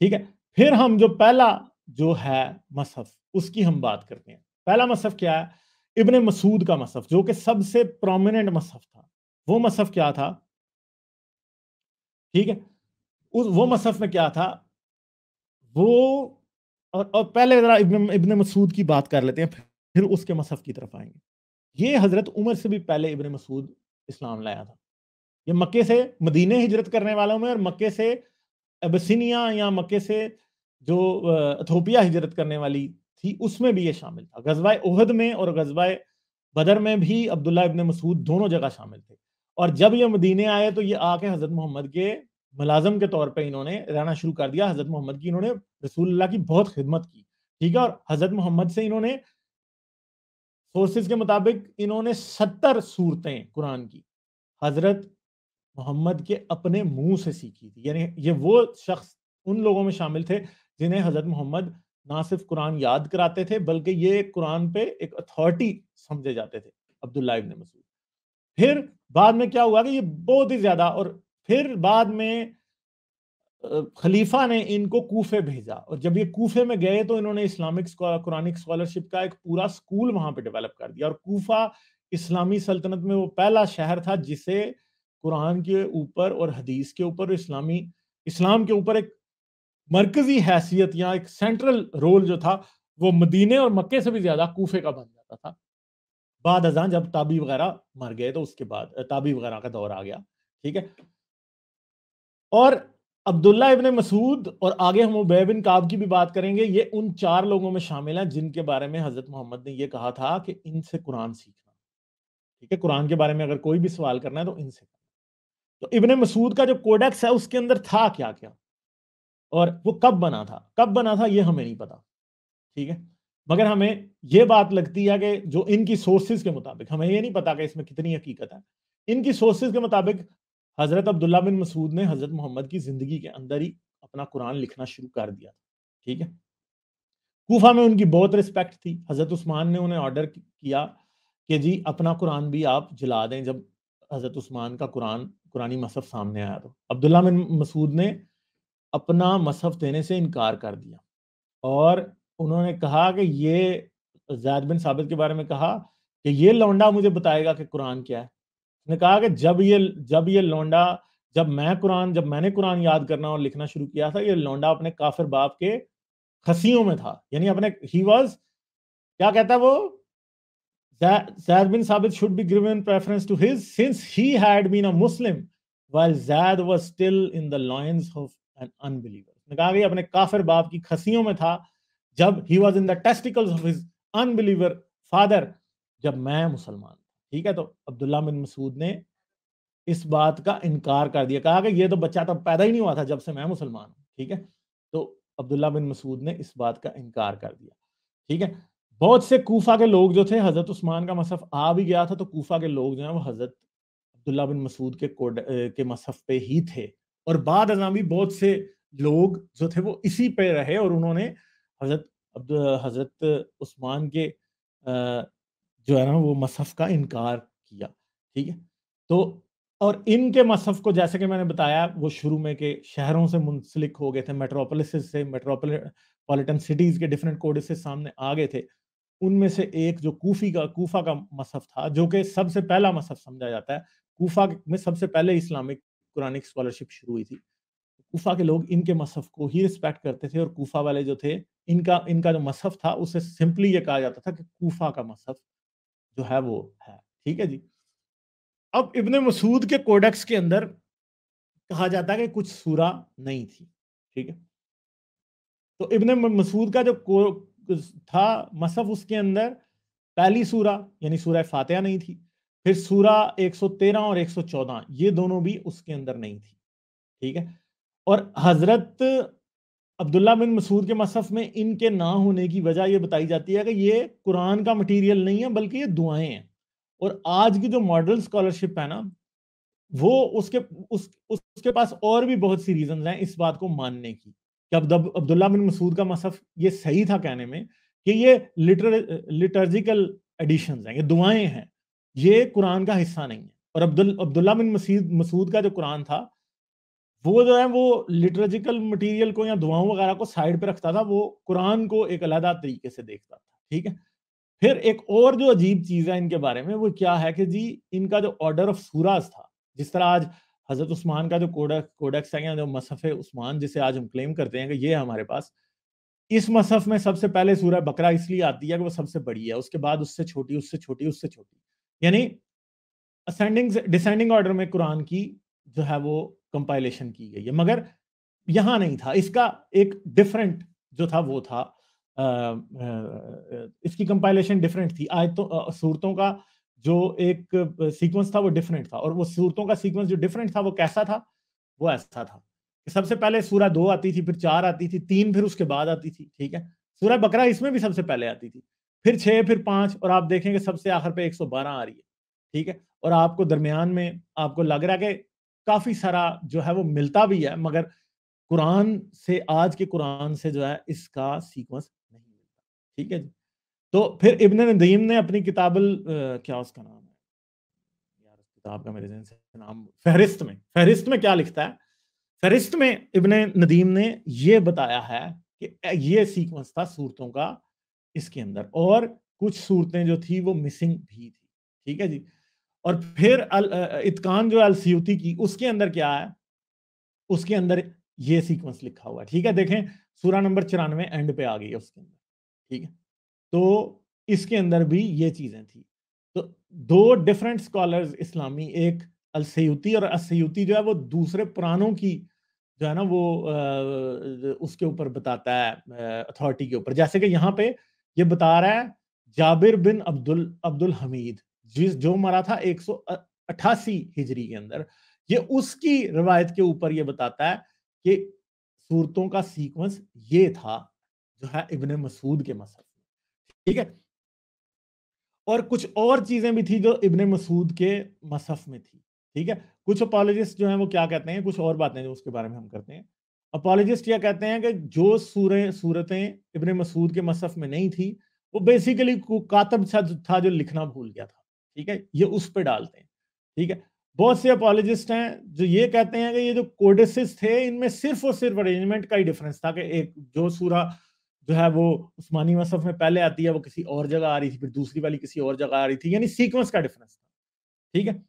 A: ठीक है? फिर हम जो पहला जो है मसहफ उसकी हम बात करते हैं। पहला मसहफ क्या है? इबन मसूद का मसहफ जो कि सबसे प्रोमिनेंट मसहफ था। वो मसहफ क्या था? ठीक है? उस वो मसहफ में क्या था? वो और, और पहले जरा इब्न, इब्न मसूद की बात कर लेते हैं फिर उसके मसहफ की तरफ़ आएँगे। ये हज़रत उमर से भी पहले इब्न मसूद इस्लाम लाया था। ये मक्के से मदीने हिजरत करने वालों में और मक्के से अबसिनिया या मक्के से जो अथोपिया हिजरत करने वाली थी उसमें भी ये शामिल था। गजबाए उहद में और गजबाए बदर में भी अब्दुल्ला इब्न मसूद दोनों जगह शामिल थे। और जब ये मदीने आए तो ये आके हज़रत मोहम्मद के मुलाजम के तौर पे इन्होंने रहना शुरू कर दिया। हज़रत मोहम्मद की इन्होंने रसूलुल्लाह की बहुत खिदमत की, ठीक है? और हज़रत मोहम्मद से इन्होंने सोर्सेज के मुताबिक इन्होंने सत्तर सूरतें कुरान की, हज़रत मोहम्मद के अपने मुँह से सीखी थी। यानी ये वो शख्स उन लोगों में शामिल थे, जिन्हें हज़रत मोहम्मद ना सिर्फ़ कुरान याद कराते थे, बल्कि ये कुरान पे एक अथॉरिटी समझे जाते थे अब्दुल्ला मसूद। फिर बाद में क्या हुआ कि ये बहुत ही ज़्यादा और फिर बाद में खलीफा ने इनको कूफे भेजा और जब ये कूफे में गए तो इन्होंने इस्लामिक कुरानिक स्कॉलरशिप का एक पूरा स्कूल वहाँ पे डेवलप कर दिया और कूफा इस्लामी सल्तनत में वो पहला शहर था जिसे कुरान के ऊपर और हदीस के ऊपर इस्लामी, इस्लाम के ऊपर एक मरकजी हैसियत या एक सेंट्रल रोल जो था वो मदीने और मक्के से भी ज़्यादा कूफे का बन जाता था। बाद अजान जब ताबी वगैरह मर गए तो उसके बाद ताबी वगैरह का दौर आ गया, ठीक है? और अब्दुल्ला इबन मसूद और आगे हम उबैब बिन काब की भी बात करेंगे, ये उन चार लोगों में शामिल हैं जिनके बारे में हज़रत मोहम्मद ने ये कहा था कि इनसे कुरान सीखना, ठीक है? कुरान के बारे में अगर कोई भी सवाल करना है तो इनसे तो इबन मसूद का जो कोडेक्स है उसके अंदर था क्या क्या और वो कब बना था? कब बना था ये हमें नहीं पता, ठीक है? मगर हमें ये बात लगती है कि जो इनकी सोर्सेज के मुताबिक, हमें ये नहीं पता कि इसमें कितनी हकीकत है। इनकी सोर्सेज के मुताबिक, हज़रत अब्दुल्ला बिन मसूद ने हज़रत मोहम्मद की ज़िंदगी के अंदर ही अपना कुरान लिखना शुरू कर दिया ठीक है? कूफा में उनकी बहुत रिस्पेक्ट थी। हज़रत उस्मान ने उन्हें ऑर्डर किया कि जी, अपना कुरान भी आप जला दें जब हज़रत उस्मान का कुरान, कुरानी मसहफ सामने आया तो। अब्दुल्ला बिन मसूद ने अपना मसहफ देने से इनकार कर दिया और उन्होंने कहा कि ये जैद बिन साबित के बारे में कहा कि ये लौंडा मुझे बताएगा कि कुरान क्या है। उसने कहा कि जब ये जब ये लौंडा, जब मैं कुरान, जब मैंने कुरान याद करना और लिखना शुरू किया था, ये लौंडा अपने काफिर बाप के खसियों में था। यानी अपने ही वॉज़ क्या कहता है वो? Zaid bin Sabit should be given preference to his, since he had been a Muslim, while Zaid was still in the loins of an unbeliever. कहा कि अपने काफिर बाप की खसियों में था जब he was in the testicles of his unbeliever father जब मैं मुसलमान ठीक है? तो अब्दुल्ला बिन मसूद ने इस बात का इनकार कर दिया। कहा कि ये तो बच्चा तब पैदा ही नहीं हुआ था जब से मैं मुसलमान हूँ, ठीक है? तो अब्दुल्ला बिन मसूद ने इस बात का इनकार कर दिया, ठीक है? बहुत से कूफा के लोग जो थे, हज़रत उस्मान का मसफ आ भी गया था तो कूफा के लोग जो है, वो हज़रत अब्दुल्ला बिन मसूद के कोड के मसफ पे ही थे। और बाद अजा भी बहुत से लोग जो थे, वो इसी पे रहे और उन्होंने हज़रत अब हज़रत उस्मान के जो है ना, वो मसहफ का इनकार किया, ठीक है? तो और इनके मसहफ को जैसे कि मैंने बताया, वो शुरू में के शहरों से मुंसलिक हो गए थे मेट्रोपोलिस से मेट्रोपोलिटन सिटीज़ के डिफरेंट कोड से सामने आ गए थे, उनमें से एक जो कूफी का, कूफा का मसहफ था, जो कि सबसे पहला मसहफ समझा जाता है, कूफा में सबसे पहले इस्लामिक कुरानिक स्कॉलरशिप शुरू हुई थी। कूफा के लोग इनके मसहफ को ही रिस्पेक्ट करते थे और कूफा वाले जो थे इनका इनका जो मसहफ था, उसे सिंपली ये कहा जाता था कि कूफा का मसहफ जो है वो है। ठीक है जी? अब इब्ने मसूद के कोडेक्स के अंदर कहा जाता है कि कुछ सूरा नहीं थी। ठीक है? तो इब्ने मसूद का जो था मसफ उसके अंदर, पहली सूरा, यानी सूरा फातिहा नहीं थी, फिर सूरा 113 और 114 ये दोनों भी उसके अंदर नहीं थी। ठीक है? और हज़रत अब्दुल्ला बिन मसूद के मसफ में इनके ना होने की वजह यह बताई जाती है कि ये कुरान का मटेरियल नहीं है बल्कि ये दुआएँ हैं। और आज की जो मॉडल स्कॉलरशिप है ना वो उसके उस, उसके पास और भी बहुत सी रीजन हैं इस बात को मानने की कि अब अब्दुल्ला बिन मसूद का मसफ ये सही था कहने में कि ये लिटर लिटर्जिकल एडिशन हैं ये दुआएँ हैं। ये कुरान का हिस्सा नहीं है। और अब्दुल अब्दुल्ला बिन मसीद मसूद का जो कुरान था वो जो है वो लिटरेजिकल मटेरियल को या दुआओं वगैरह को साइड पे रखता था, वो कुरान को एक अलहदा तरीके से देखता था, ठीक है? फिर एक और जो अजीब चीज़ है इनके बारे में, वो क्या है कि जी, इनका जो ऑर्डर ऑफ़ सूराज था, जिस तरह आज हज़रत उस्मान का जो कोडेक्स कोडेक्स है या जो मसफ़ उस्मान जिसे आज हम क्लेम करते हैं कि ये है हमारे पास, इस मसफ में सबसे पहले सूरह बकरा इसलिए आती है कि वो सबसे बड़ी है, उसके बाद उससे छोटी उससे छोटी उससे छोटी, यानी असेंडिंग डिसेंडिंग ऑर्डर में कुरान की जो है वो कंपाइलेशन की गई है। मगर यहाँ नहीं था। इसका एक डिफरेंट जो था वो था। आ, आ, इसकी कंपाइलेशन डिफरेंट थी। आयतों सूरतों का जो एक सीक्वेंस था वो डिफरेंट था। और वो सूरतों का सीक्वेंस जो डिफरेंट था वो कैसा था? वो ऐसा था सबसे पहले सूरह दो आती थी फिर चार आती थी तीन फिर उसके बाद आती थी ठीक है? सूरह बकरा इसमें भी सबसे पहले आती थी। फिर छह फिर पाँच और आप देखेंगे सबसे आखिर पे 112 आ रही है ठीक है? और आपको दरमियान में आपको लग रहा है कि काफ़ी सारा जो है वो मिलता भी है, मगर कुरान से, आज के कुरान से जो है इसका सीक्वेंस नहीं मिलता। ठीक है जी? तो फिर इबन नदीम ने अपनी किताबल क्या उसका नाम है? यार किताब का मेरे से नाम फहरिस्त में फहरिस्त में क्या लिखता है? फहरिस्त में इबन नदीम ने ये बताया है कि ये सीक्वेंस था सूरतों का इसके अंदर और कुछ सूरतें जो थी वो मिसिंग भी थी। ठीक है जी? और फिर अल, इतकान जो अलसियूती की उसके अंदर क्या है? उसके अंदर ये सीक्वेंस लिखा हुआ है ठीक है? देखें सूरा नंबर चौरानवे एंड पे आ गई है उसके अंदर ठीक है? तो इसके अंदर भी ये चीज़ें थी। तो दो डिफरेंट स्कॉलर्स इस्लामी एक अलसयूती और असयूती जो है वो दूसरे पुरानों की जो है ना वो उसके ऊपर बताता है अथॉरिटी के ऊपर। जैसे कि यहाँ पे ये बता रहा है जाबिर बिन अब्दुल अब्दुल हमीद जिस, जो मरा था एक सौ अठासी हिजरी के अंदर, ये उसकी रवायत के ऊपर ये बताता है कि सूरतों का सीक्वेंस ये था, जो है इब्ने मसूद के मसफ ठीक है? और कुछ और चीज़ें भी थी जो इबन मसूद के मसफ में थी। ठीक है? कुछ अपोलॉजिस्ट जो है वो क्या कहते हैं? कुछ और बातें जो उसके बारे में हम करते हैं। अपोलॉजिस्ट क्या कहते हैं कि जो सूरें, सूरतें इब्ने मसूद के मसफ में नहीं थी, वो बेसिकली कातब था जो लिखना भूल गया था। ठीक है, ये उस पर डालते हैं, ठीक है। बहुत से अपोलॉजिस्ट हैं जो ये कहते हैं कि ये जो कोडेसिस थे, इनमें सिर्फ़ और सिर्फ़ अरेंजमेंट का ही डिफरेंस था कि एक जो सूरा जो है वो उस्मानी मसफ में पहले आती है, वो किसी और जगह आ रही थी, फिर दूसरी वाली किसी और जगह आ रही थी, यानी सीक्वेंस का डिफरेंस था, ठीक है।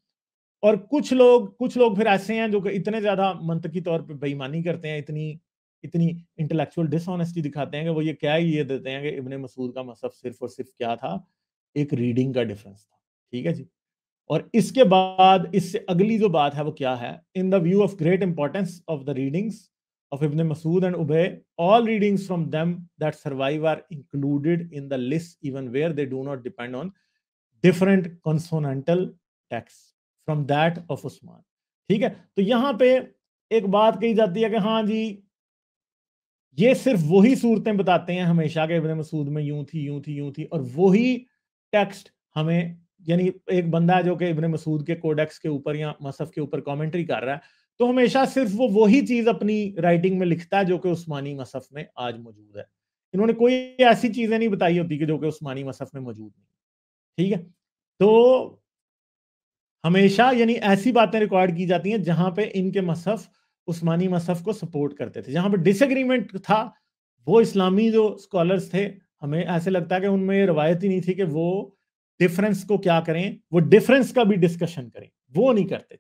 A: और कुछ लोग कुछ लोग फिर ऐसे हैं जो कि इतने ज़्यादा मंतकी तौर पर बेईमानी करते हैं, इतनी इतनी इंटेलेक्चुअल डिसऑनेस्टी दिखाते हैं कि वो ये क्या ये देते हैं कि इबन मसूद का मसफ सिर्फ़ और सिर्फ़ क्या था, एक रीडिंग का डिफरेंस था। ठीक है जी? और इसके बाद, इससे अगली जो बात है, वो क्या है? In the view of great importance of the readings of Ibn Masud and Ubay all readings from them that survive are included in the list even where they do not depend on different consonantal text from that of Uthman ठीक है? तो यहाँ पर एक बात कही जाती है कि हाँ जी, ये सिर्फ़ वही सूरतें बताते हैं हमेशा के इब्न मसूद में यूँ थी यूँ थी यूँ थी, और वही टेक्स्ट हमें यानी एक बंदा जो कि इब्न मसूद के कोडेक्स के ऊपर या मसफ के ऊपर कमेंट्री कर रहा है तो हमेशा सिर्फ़ वो वही चीज़ अपनी राइटिंग में लिखता है जो कि उस्मानी मसफ में आज मौजूद है। इन्होंने कोई ऐसी चीज़ें नहीं बताई होती कि जो कि उस्मानी मसफ में मौजूद नहीं ठीक है? तो हमेशा यानी ऐसी बातें रिकॉर्ड की जाती हैं जहाँ पे इनके मसफ उस्मानी मसफ को सपोर्ट करते थे। जहाँ पे डिसएग्रीमेंट था, वो इस्लामी जो स्कॉलर्स थे, हमें ऐसे लगता है कि उनमें ये रवायत ही नहीं थी कि वो डिफरेंस को क्या करें? वो डिफरेंस का भी डिस्कशन करें। वो नहीं करते थे।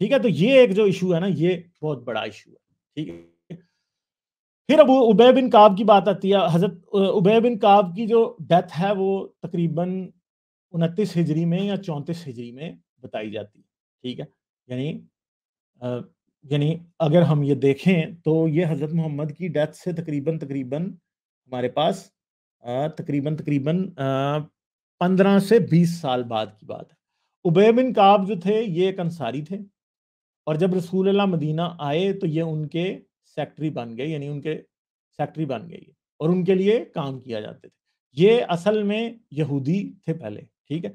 A: ठीक है? तो ये एक जो इशू है ना, ये बहुत बड़ा इशू है। ठीक है? फिर अब उबे बिन काब की बात आती है। हज़रत उबे बिन काब की जो डेथ है, वो तकरीबन उनतीस हिजरी में या चौंतीस हिजरी में बताई जाती है। ठीक है? यानी यानी अगर हम ये देखें तो ये हज़रत मोहम्मद की डेथ से तकरीबन तकरीबन हमारे पास तकरीबन तकरीबन पंद्रह से बीस साल बाद की बात है। उबे बिन काब जो थे, ये एक अंसारी थे और जब रसूल मदीना आए तो ये उनके सेक्रेटरी बन गए, यानी उनके सेक्रेटरी बन गए और उनके लिए काम किया जाते थे। ये असल में यहूदी थे पहले, ठीक है?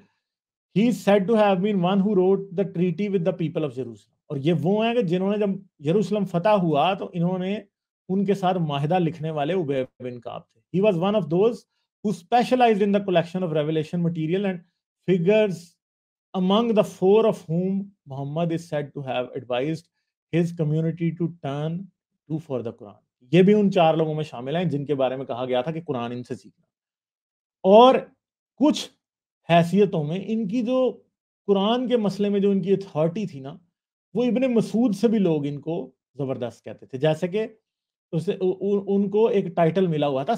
A: He said to have been one who wrote the treaty with the people of Jerusalem और ये वो हैं कि जिन्होंने जब यरूशलेम फतह हुआ तो इन्होंने उनके साथ माहिदा लिखने वाले उबे बिन काब थे। He was one of those who specialized in the collection of revelation material and figures among the four of whom Muhammad is said to have advised his community to turn to for the Quran. ये भी उन चार लोगों में शामिल हैं जिनके बारे में कहा गया था कि कुरान इनसे सीखना और कुछ हैसियतों में इनकी जो कुरान के मसले में जो इनकी अथॉरिटी थी ना वो इबन मसूद से भी लोग इनको ज़बरदस्त कहते थे जैसे कि उसे उ, उ, उनको एक टाइटल मिला हुआ था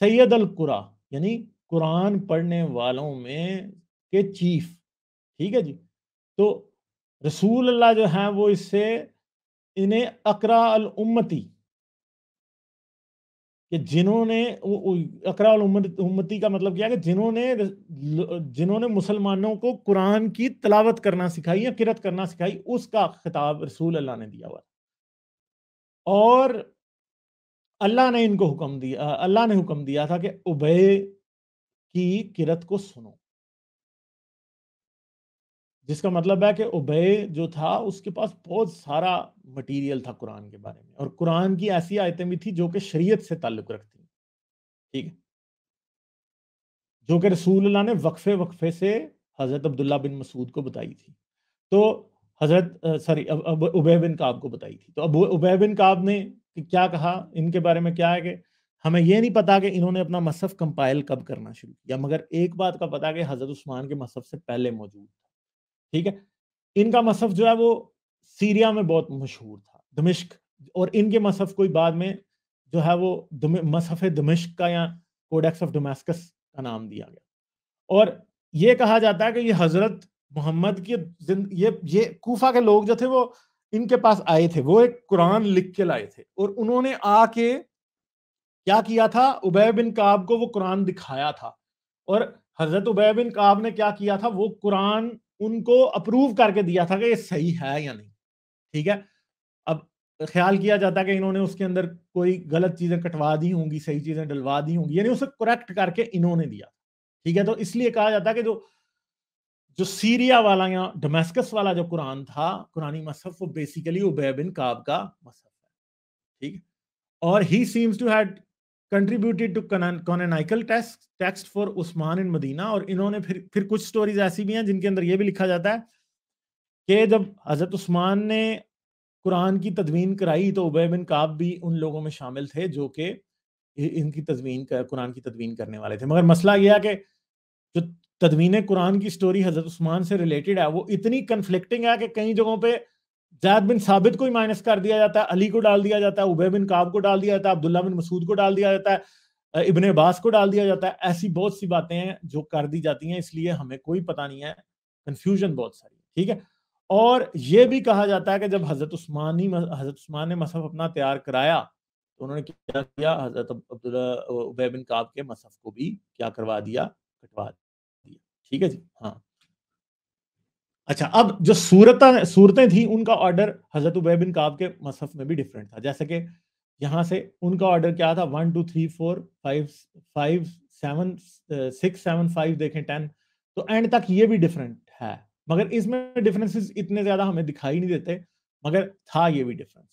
A: सैयद अल कुरा, यानी कुरान पढ़ने वालों में के चीफ, ठीक है जी? तो रसूल अल्लाह जो है वो इससे इन्हें अकरा अल उम्मती, कि जिन्होंने अकरा अल उम्मती का मतलब क्या है कि जिन्होंने जिन्होंने मुसलमानों को कुरान की तलावत करना सिखाई या किरत करना सिखाई, उसका खिताब रसूल अल्लाह ने दिया हुआ और अल्लाह ने इनको हुक्म दिया अल्लाह ने हुक्म दिया था कि उबे की किरत को सुनो। जिसका मतलब है कि उबे जो था, उसके पास बहुत सारा मटेरियल था कुरान के बारे में। और कुरान की ऐसी आयतें भी थी जो कि शरीयत से ताल्लुक रखती ठीक है? जो कि रसूल ने वक्फे वक्फे से हज़रत अब्दुल्ला बिन मसूद को बताई थी। तो हज़रत सॉरी उबे बिन काब को बताई थी। तो अब उबे बिन काब ने क्या कहा, इनके बारे में क्या है कि हमें यह नहीं पता कि इन्होंने अपना मसफ़ कंपाइल कब करना शुरू किया, मगर एक बात का पता कि हज़रत उस्मान के मसफ़ से पहले मौजूद था, ठीक है? इनका मसफ़ जो है वो सीरिया में बहुत मशहूर था, दमिश्क, और इनके मसफ़ कोई बाद में जो है वो मसफ़ दमिश्क का या कोडेक्स ऑफ़ डोमेस्कस का नाम दिया गया। और ये कहा जाता है कि ये हज़रत मोहम्मद की ये ये, कूफा के लोग जो थे वो इनके पास आए थे, वो एक कुरान लिख के लाए थे और उन्होंने आके क्या किया था? उबय बिन काब को वो कुरान दिखाया था और हज़रत उबय बिन काब ने क्या किया था? वो कुरान उनको अप्रूव करके दिया था कि ये सही है या नहीं, ठीक है? अब ख्याल किया जाता है कि इन्होंने उसके अंदर कोई गलत चीज़ें कटवा दी होंगी, सही चीज़ें डलवा दी होंगी, यानी उसे करेक्ट करके इन्होंने दिया ठीक है? तो इसलिए कहा जाता है कि जो जो सीरिया वाला या डोमेस्कस वाला जो कुरान था, कुरानी मसहफ, वो बेसिकली उबय बिन काब का मसहफ है। ठीक और he seems to had contributed to canonical text text for Uthman in Medina और इन्होंने फिर फिर कुछ स्टोरीज ऐसी भी हैं जिनके अंदर ये भी लिखा जाता है कि जब हज़रत उस्मान ने कुरान की तदवीन कराई तो उबय बिन काब भी उन लोगों में शामिल थे जो कि इनकी तदवीन कुरान की तदवीन करने वाले थे। मगर मसला यह है कि जो तदवीन कुरान की स्टोरी हज़रत उस्मान से रिलेटेड है। वो इतनी कन्फ्लिक्टिंग है कि कई जगहों पे जैद बिन साबित को ही माइनस कर दिया जाता है, अली को डाल दिया जाता है उबे बिन काब को डाल दिया जाता है, अब्दुल्ला बिन मसूद को डाल दिया जाता है इबन अब्बास को डाल दिया जाता है। ऐसी बहुत सी बातें हैं जो कर दी जाती हैं, इसलिए हमें कोई पता नहीं है। कन्फ्यूज़न बहुत सारी ठीक है? और ये भी कहा जाता है कि जब हज़रत उस्मानी हज़रत उस्मान ने मसहफ अपना तैयार कराया तो उन्होंने क्या किया? हज़रत अब्दुल्ला उबे बिन काब के मसहफ को भी क्या करवा दिया? कटवा ठीक है जी? हाँ। अच्छा अब जो सूरत, सूरतें थी, उनका ऑर्डर हज़रत उबे बिन काब के मसहफ में भी डिफरेंट था। जैसे कि यहाँ से उनका ऑर्डर क्या था? One two three four five five seven six seven five देखें टेन तो एंड तक ये भी डिफरेंट है। मगर इसमें डिफरेंसेस इतने ज़्यादा हमें दिखाई नहीं देते, मगर था ये भी डिफरेंस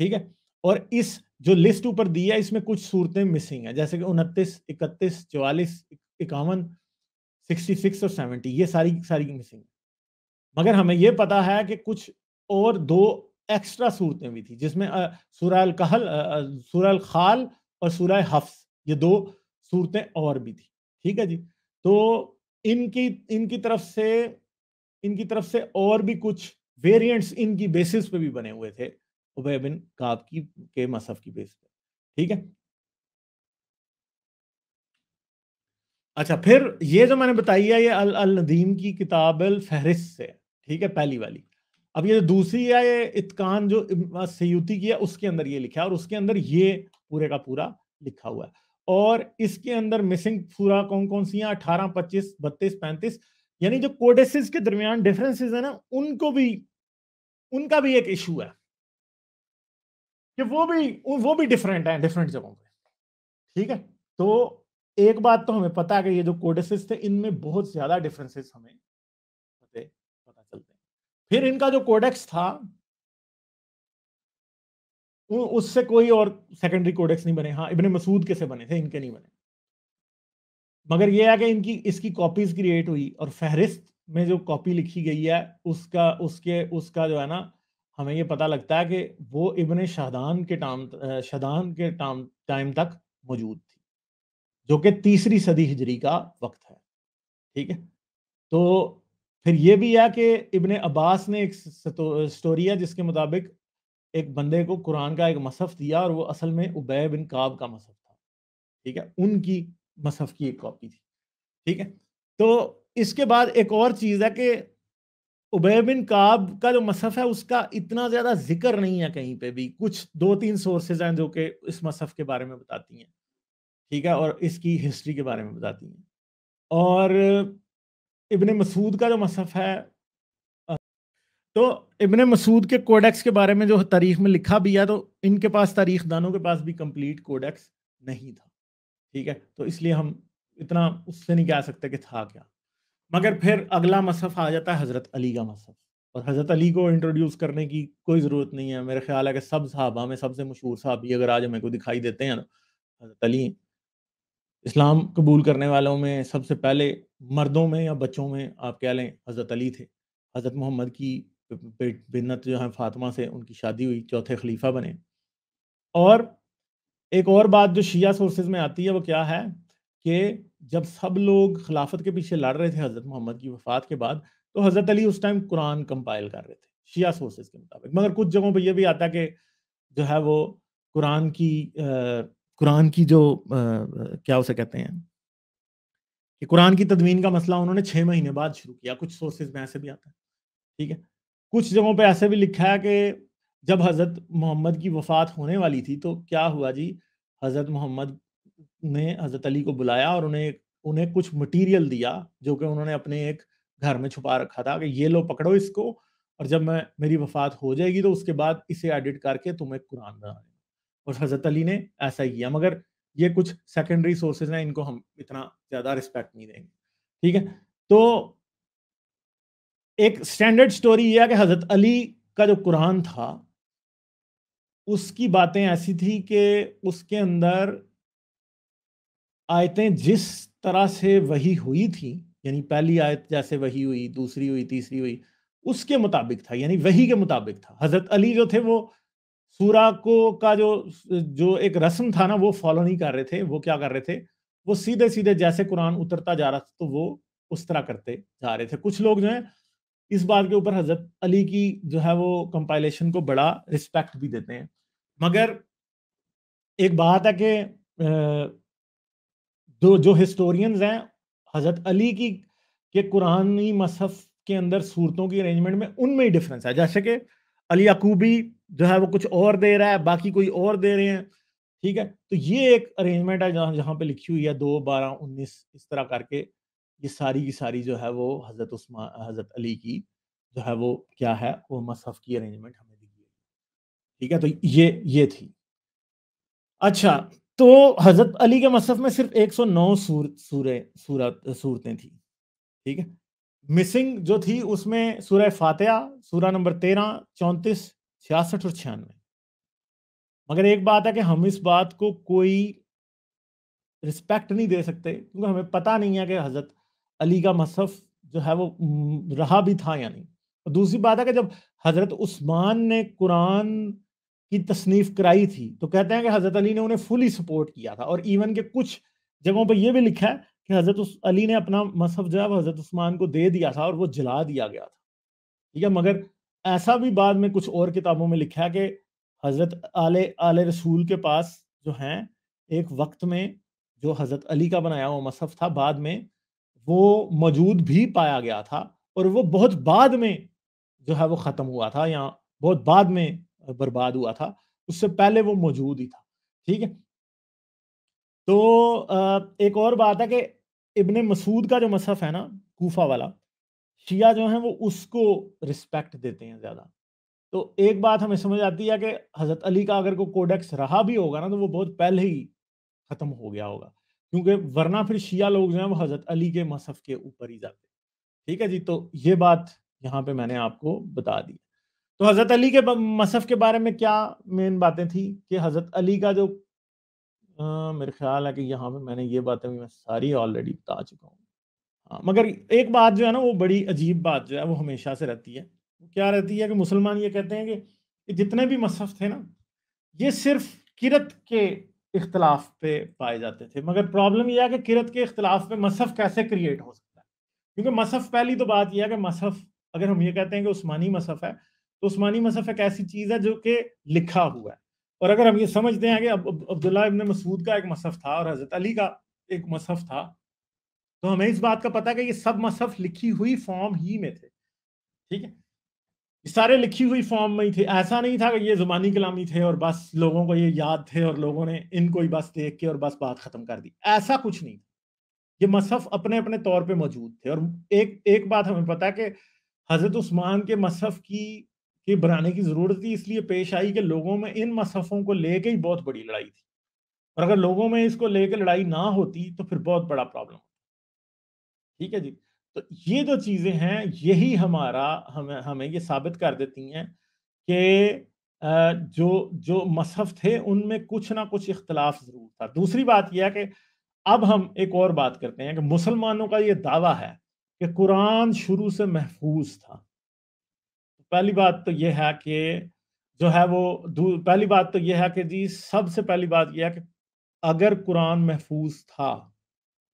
A: ठीक है? और इस जो लिस्ट ऊपर दी है, इसमें कुछ सूरतें मिसिंग है। जैसे कि उनतीस, इकतीस, चौवालीस, इक्यावन सिक्सटी सिक्स और सेवेंटी, ये सारी सारी की मिसिंग मगर हमें ये पता है कि कुछ और दो एक्स्ट्रा सूरतें भी थी, जिसमें सूरह कहल सूरह खाल और सूरह हफ्स, ये दो सूरतें और भी थी। ठीक है जी? तो इनकी इनकी तरफ़ से, इनकी तरफ़ से और भी कुछ वेरिएंट्स इनकी बेसिस पे भी बने हुए थे, उबय बिन काब की, के मसफ की बेस पे। ठीक है? अच्छा फिर ये जो मैंने बताई है, ये अल अल नदीम की किताब फहरिस्त से ठीक है, पहली वाली। अब ये दूसरी है, ये इतकान जो सयूती की है, उसके अंदर ये लिखा है और उसके अंदर ये पूरे का पूरा लिखा हुआ है। और इसके अंदर मिसिंग पूरा कौन कौन सी है? अठारह, पच्चीस, बत्तीस, पैंतीस, यानी जो कोडेसिस के दरमियान डिफरेंसेस है ना, उनको भी, उनका भी एक इशू है। कि वो भी वो भी डिफरेंट है डिफरेंट जगहों पे, ठीक है? तो एक बात तो हमें पता है कि ये जो कोडेसिस थे, इनमें बहुत ज़्यादा डिफरेंसेस हमें पता चलते हैं। फिर इनका जो कोडेक्स था उससे कोई और सेकेंडरी कोडेक्स नहीं बने। हाँ इबन मसूद के से बने थे? इनके नहीं बने। मगर यह है कि इनकी, इसकी कॉपीज क्रिएट हुई और फहरिस्त में जो कॉपी लिखी गई है, उसका, उसके, उसका जो है ना, हमें ये पता लगता है कि वो इबन शाहदान के टाइम शाहदान के टाइम टाइम तक मौजूद जो कि तीसरी सदी हिजरी का वक्त है, ठीक है? तो फिर ये भी है कि इबन अब्बास ने एक स्टोरी है जिसके मुताबिक एक बंदे को कुरान का एक मसफ़ दिया और वो असल में उबय बिन काब का मसफ़ था, ठीक है? उनकी मसफ़ की एक कॉपी थी, ठीक है? तो इसके बाद एक और चीज़ है कि उबय बिन काब का जो मसफ़ है उसका इतना ज़्यादा ज़िक्र नहीं है कहीं पे भी, कुछ दो तीन सोर्सेज हैं जो कि इस मसफ़ के बारे में बताती हैं। ठीक है? और इसकी हिस्ट्री के बारे में बताती हैं। और इबन मसूद का जो मसफ़ है तो इबन मसूद के कोडेक्स के बारे में जो तारीख में लिखा भी है तो इनके पास तारीख दानों के पास भी कंप्लीट कोडेक्स नहीं था। ठीक है? तो इसलिए हम इतना उससे नहीं कह सकते कि था क्या। मगर फिर अगला मसफ़ आ जाता है हज़रत अली का मसफ़। और हज़रत अली को इंट्रोड्यूस करने की कोई ज़रूरत नहीं है। मेरा ख्याल है कि सब साहबा में सबसे मशहूर साहबी अगर आज हमें को दिखाई देते हैं ना, हज़रत अली इस्लाम कबूल करने वालों में सबसे पहले मर्दों में या बच्चों में आप कह लें हज़रत अली थे। हज़रत मोहम्मद की बिन्नत जो है फातिमा से उनकी शादी हुई, चौथे खलीफा बने। और एक और बात जो शिया सोर्सेज में आती है वो क्या है कि जब सब लोग खिलाफत के पीछे लड़ रहे थे हज़रत मोहम्मद की वफ़ात के बाद तो हज़रत अली उस टाइम कुरान कंपाइल कर रहे थे, शिया सोर्सेज के मुताबिक। मगर कुछ जगहों पर यह भी आता है कि जो है वो कुरान की कुरान की जो आ, क्या उसे कहते हैं? कि कुरान की तदवीन का मसला उन्होंने छः महीने बाद शुरू किया। कुछ सोर्सेज में ऐसे भी आता है ठीक है? कुछ जगहों पे ऐसे भी लिखा है कि जब हज़रत मोहम्मद की वफ़ात होने वाली थी तो क्या हुआ जी? हज़रत मोहम्मद ने हज़रत अली को बुलाया और उन्हें उन्हें कुछ मटेरियल दिया जो कि उन्होंने अपने एक घर में छुपा रखा था कि ये लो पकड़ो इसको और जब मैं मेरी वफ़ात हो जाएगी तो उसके बाद इसे एडिट करके तुम्हें कुरान बना और हज़रत अली ने ऐसा ही किया, मगर ये कुछ सेकेंडरी सोर्सेज हैं, इनको हम इतना ज़्यादा रिस्पेक्ट नहीं देंगे, ठीक है? तो एक स्टैंडर्ड स्टोरी यह है कि हज़रत अली का जो कुरान था, उसकी बातें ऐसी थी कि उसके अंदर आयतें जिस तरह से वही हुई थी, यानी पहली आयत जैसे वही हुई, दूसरी हुई, तीसरी हुई, उसके मुताबिक था, यानी वही के मुताबिक था। हज़रत अली जो थे वो सूरा को का जो जो एक रस्म था ना, वो फॉलो नहीं कर रहे थे, वो क्या कर रहे थे? वो सीधे सीधे जैसे कुरान उतरता जा रहा था तो वो उस तरह करते जा रहे थे। कुछ लोग जो है, इस बात के ऊपर हज़रत अली की जो है वो कंपाइलेशन को बड़ा रिस्पेक्ट भी देते हैं। मगर एक बात है कि दो, जो हिस्टोरियंस हैं, हज़रत अली की, के कुरानी मसहफ के अंदर सूरतों की अरेंजमेंट में उनमें ही डिफरेंस है। जैसे कि अली अकूबी जो है वो कुछ और दे रहा है, बाकी कोई और दे रहे हैं, ठीक है? तो ये एक अरेंजमेंट है जहाँ जहाँ पे लिखी हुई है दो बारह उन्नीस, इस तरह करके, ये सारी की सारी जो है वो हज़रत उस्मान हज़रत अली की जो है वो क्या है, वो मसहफ की अरेंजमेंट हमें दी गई ठीक है? तो ये ये थी। अच्छा तो हज़रत अली के मसहफ में सिर्फ़ 109 सूर सूरत सूरत सूरतें थी, ठीक है? मिसिंग जो थी उसमें सूरह फातिहा, सूरा नंबर तेरह, चौंतीस छियासठ और छियानवे। मगर एक बात है कि हम इस बात को कोई रिस्पेक्ट नहीं दे सकते, क्योंकि हमें पता नहीं है कि हज़रत अली का मसहफ जो है वो रहा भी था या नहीं। और दूसरी बात है कि जब हज़रत उस्मान ने कुरान की तसनीफ कराई थी तो कहते हैं कि हज़रत अली ने उन्हें फुली सपोर्ट किया था। और इवन के कुछ जगहों पर यह भी लिखा है कि हज़रत अली ने अपना मसहफ जो है वो हज़रत उस्मान को दे दिया था और वो जला दिया गया था। ठीक है? मगर ऐसा भी बाद में कुछ और किताबों में लिखा है कि हज़रत आले आले रसूल के पास जो हैं, एक वक्त में जो हज़रत अली का बनाया हुआ मसहफ था, बाद में वो मौजूद भी पाया गया था और वो बहुत बाद में जो है वो ख़त्म हुआ था या बहुत बाद में बर्बाद हुआ था, उससे पहले वो मौजूद ही था, ठीक है? तो एक और बात है कि इब्ने मसूद का जो मसहफ है ना, कूफा वाला शिया जो है वो उसको रिस्पेक्ट देते हैं ज़्यादा। तो एक बात हमें समझ आती है कि हज़रत अली का अगर कोई कोडेक्स रहा भी होगा ना तो वो बहुत पहले ही ख़त्म हो गया होगा। क्योंकि वरना फिर शिया लोग जो हैं वो हज़रत अली के मसहफ के ऊपर ही जाते ठीक है जी? तो ये बात यहाँ पे मैंने आपको बता दी। तो हज़रत अली के मसहफ के बारे में क्या मेन बातें थी? कि हज़रत अली का जो आ, मेरे ख्याल है कि यहाँ पे मैंने ये बातें भी मैं सारी ऑलरेडी बता चुका हाँ। मगर एक बात जो है ना, वो बड़ी अजीब बात जो है, वो हमेशा से रहती है। क्या रहती है कि मुसलमान ये कहते हैं कि जितने भी मसहफ थे ना, ये सिर्फ़ किरत के इख्तलाफ पे पाए जाते थे। मगर प्रॉब्लम यह है कि किरत के इख्तलाफ पे मसहफ कैसे क्रिएट हो सकता है? क्योंकि मसहफ पहली तो बात यह है कि मसहफ, अगर हम ये कहते हैं कि उस्मानी मसहफ है तो उस्मानी मसहफ एक ऐसी चीज़ है जो कि लिखा हुआ है। और अगर हम ये समझते हैं कि अब अब्दुल्ला इब्न मसूद का एक मसहफ था और हज़रत अली का एक मसहफ था तो हमें इस बात का पता है कि ये सब मसहफ लिखी हुई फॉर्म ही में थे। ठीक है? सारे लिखी हुई फॉर्म में ही थे। ऐसा नहीं था कि ये जुबानी कलामी थे और बस लोगों को ये याद थे और लोगों ने इनको ही बस देख के और बस बात खत्म कर दी। ऐसा कुछ नहीं ये मसहफ अपने अपने तौर पे मौजूद थे। और एक एक बात हमें पता है कि हज़रत उस्मान के मसहफ की की बनाने की ज़रूरत थी, इसलिए पेश आई कि लोगों में इन मसहफों को लेके ही बहुत बड़ी लड़ाई थी। और अगर लोगों में इसको लेकर लड़ाई ना होती तो फिर बहुत बड़ा प्रॉब्लम ठीक है जी? तो ये जो चीज़ें हैं, यही हमारा, हमें हमें ये साबित कर देती हैं कि जो जो मसहफ थे, उनमें कुछ ना कुछ इख्तलाफ ज़रूर था। दूसरी बात यह है कि अब हम एक और बात करते हैं कि मुसलमानों का ये दावा है कि कुरान शुरू से महफूज था। पहली बात तो ये है कि जो है वो पहली बात तो ये है कि जी, सबसे पहली बात यह है कि अगर कुरान महफूज था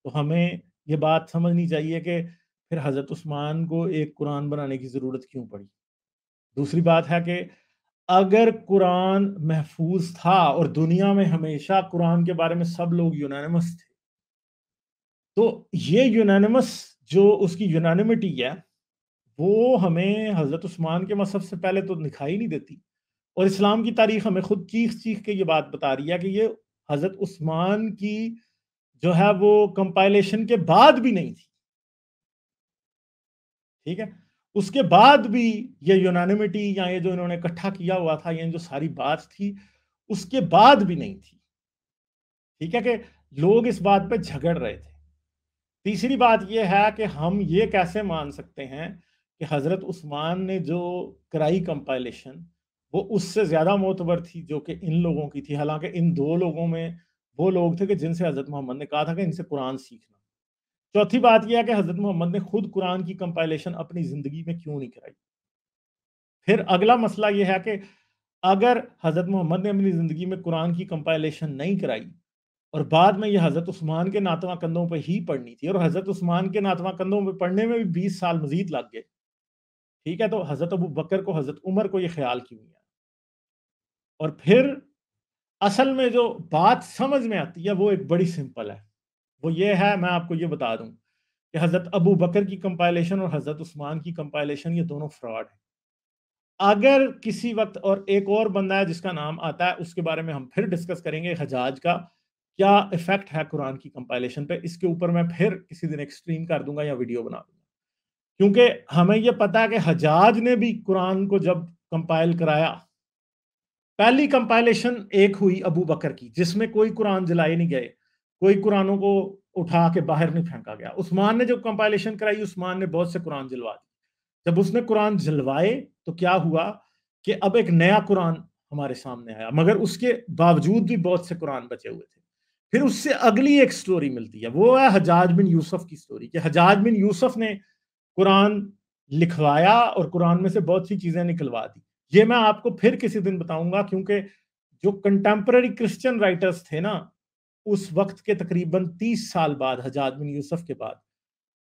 A: तो हमें ये बात समझनी चाहिए कि फिर हज़रत उस्मान को एक कुरान बनाने की ज़रूरत क्यों पड़ी? दूसरी बात है कि अगर कुरान महफूज था और दुनिया में हमेशा कुरान के बारे में सब लोग यूनानिमस थे तो ये यूनानिमस जो उसकी यूनानिमिटी है, वो हमें हज़रत उस्मान के मसहब से पहले तो दिखाई नहीं देती। और इस्लाम की तारीख हमें खुद चीख चीख के ये बात बता रही है कि ये हज़रत उस्मान की जो है वो कंपाइलेशन के बाद भी नहीं थी। ठीक है? उसके बाद भी ये यूनानिमिटी या ये जो इन्होंने इकट्ठा किया हुआ था, ये जो सारी बात थी, उसके बाद भी नहीं थी। ठीक है कि लोग इस बात पे झगड़ रहे थे। तीसरी बात यह है कि हम ये कैसे मान सकते हैं कि हज़रत उस्मान ने जो कराई कंपाइलेशन वो उससे ज़्यादा मोतबर थी जो कि इन लोगों की थी। हालाँकि इन दो लोगों में वो लोग थे कि जिनसे हज़रत मोहम्मद ने कहा था कि इनसे कुरान सीखना। चौथी बात यह है कि हज़रत मोहम्मद ने खुद कुरान की कंपाइलेशन अपनी ज़िंदगी में क्यों नहीं कराई? फिर अगला मसला यह है कि अगर हज़रत मोहम्मद ने अपनी ज़िंदगी में कुरान की कंपाइलेशन नहीं कराई और बाद में यह हज़रत उस्मान के नातवा कंधों पर ही पढ़नी थी और हज़रत उस्मान के नातवा कंधों पर पढ़ने में भी बीस साल मजीद लग गए, ठीक है? तो हज़रत अबू बकर को, हज़रत उमर को यह ख्याल क्यों नहीं आया? और फिर असल में जो बात समझ में आती है, वो एक बड़ी सिंपल है। वो ये है, मैं आपको ये बता दूँ कि हज़रत अबू बकर की कंपाइलेशन और हज़रत उस्मान की कंपाइलेशन ये दोनों फ्रॉड है। अगर किसी वक्त और एक और बंदा है जिसका नाम आता है, उसके बारे में हम फिर डिस्कस करेंगे हजाज का, क्या इफ़ेक्ट है कुरान की कंपाइलेशन पे? इसके ऊपर मैं फिर किसी दिन एक स्ट्रीम कर दूँगा या वीडियो बना दूँगा। क्योंकि हमें यह पता है कि हजाज ने भी कुरान को जब कंपाइल कराया पहली कंपाइलेशन एक हुई अबू बकर की, जिसमें कोई कुरान जलाए नहीं गए कोई कुरानों को उठा के बाहर नहीं फेंका गया। उस्मान ने जब कंपाइलेशन कराई, उस्मान ने बहुत से कुरान जलवा दिए। जब उसने कुरान जलवाए तो क्या हुआ कि अब एक नया कुरान हमारे सामने आया, मगर उसके बावजूद भी बहुत से कुरान बचे हुए थे। फिर उससे अगली एक स्टोरी मिलती है, वो है हजाज बिन यूसुफ की स्टोरी कि हजाज बिन यूसुफ ने कुरान लिखवाया और कुरान में से बहुत सी चीज़ें निकलवा दी। ये मैं आपको फिर किसी दिन बताऊँगा, क्योंकि जो कंटेम्प्रेरी क्रिश्चियन राइटर्स थे ना, उस वक्त के तकरीबन तीस साल बाद हजाज बिन यूसुफ के बाद,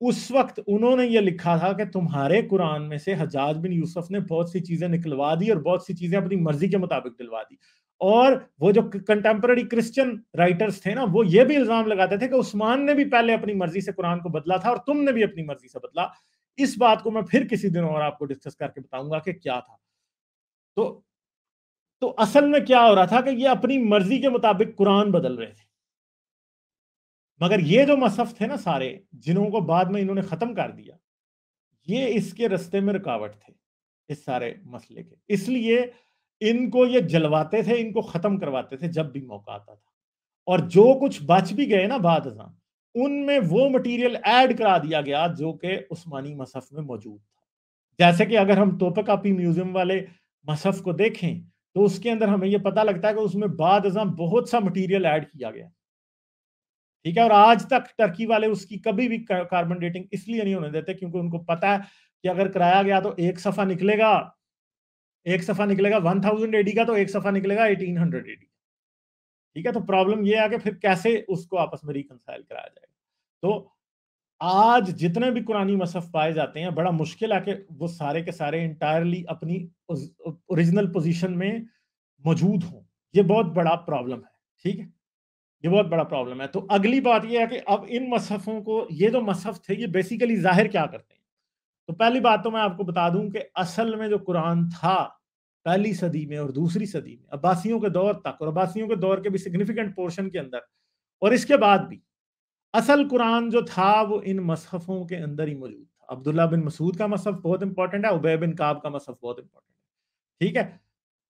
A: उस वक्त उन्होंने ये लिखा था कि तुम्हारे कुरान में से हजाज बिन यूसुफ ने बहुत सी चीज़ें निकलवा दी और बहुत सी चीज़ें अपनी मर्ज़ी के मुताबिक दिलवा दी। और वो जो कंटेम्प्रेरी क्रिश्चियन राइटर्स थे ना, वो ये भी इल्ज़ाम लगाते थे कि उस्मान ने भी पहले अपनी मर्ज़ी से कुरान को बदला था और तुमने भी अपनी मर्ज़ी से बदला। इस बात को मैं फिर किसी दिन और आपको डिस्कस करके बताऊँगा कि क्या था। तो तो असल में क्या हो रहा था कि ये अपनी मर्ज़ी के मुताबिक कुरान बदल रहे थे। मगर ये जो मसफ थे ना सारे, जिन्हों को बाद में इन्होंने खत्म कर दिया, ये इसके रस्ते में रुकावट थे, इस सारे मसले के। इसलिए इनको ये जलवाते थे, इनको खत्म करवाते थे जब भी मौका आता था। और जो कुछ बच भी गए ना बाद उनमें वो मटेरियल ऐड करा दिया गया जो कि उस्मानी मसफ में मौजूद था। जैसे कि अगर हम तोपे कापी म्यूज़ियम वाले मसफ को देखें तो उसके अंदर हमें यह पता लगता है कि उसमें बाद बहुत सा मटीरियल ऐड किया गया ठीक है, और आज तक टर्की वाले उसकी कभी भी कार्बन डेटिंग इसलिए नहीं होने देते क्योंकि उनको पता है कि अगर कराया गया तो एक सफ़ा निकलेगा, एक सफ़ा निकलेगा वन थाउज़ेंड एडी का तो एक सफ़ा निकलेगा एटीन हंड्रेड एडी ठीक है तो प्रॉब्लम ये है कि फिर कैसे उसको आपस में रिकनसाइल कराया जाएगा। तो आज जितने भी कुरानी मसफ पाए जाते हैं, बड़ा मुश्किल है कि वो सारे के सारे इंटायरली अपनी ओरिजिनल पोजीशन में मौजूद हों। ये बहुत बड़ा प्रॉब्लम है, ठीक है? ये बहुत बड़ा प्रॉब्लम है। तो अगली बात ये है कि अब इन मसफ़ों को, ये जो मसफ़ थे, ये बेसिकली ज़ाहिर क्या करते हैं? तो पहली बात तो मैं आपको बता दूँ कि असल में जो कुरान था पहली सदी में और दूसरी सदी में, अब्बासियों के दौर तक और अब्बासियों के दौर के भी सिग्निफिकेंट पोर्शन के अंदर, और इसके बाद भी असल कुरान जो था, वो इन मसहफ़ों के अंदर ही मौजूद था। अब्दुल्ला बिन मसूद का मसहफ बहुत इंपॉर्टेंट है उबे बिन काब का मसहफ बहुत इंपॉर्टेंट है। ठीक है?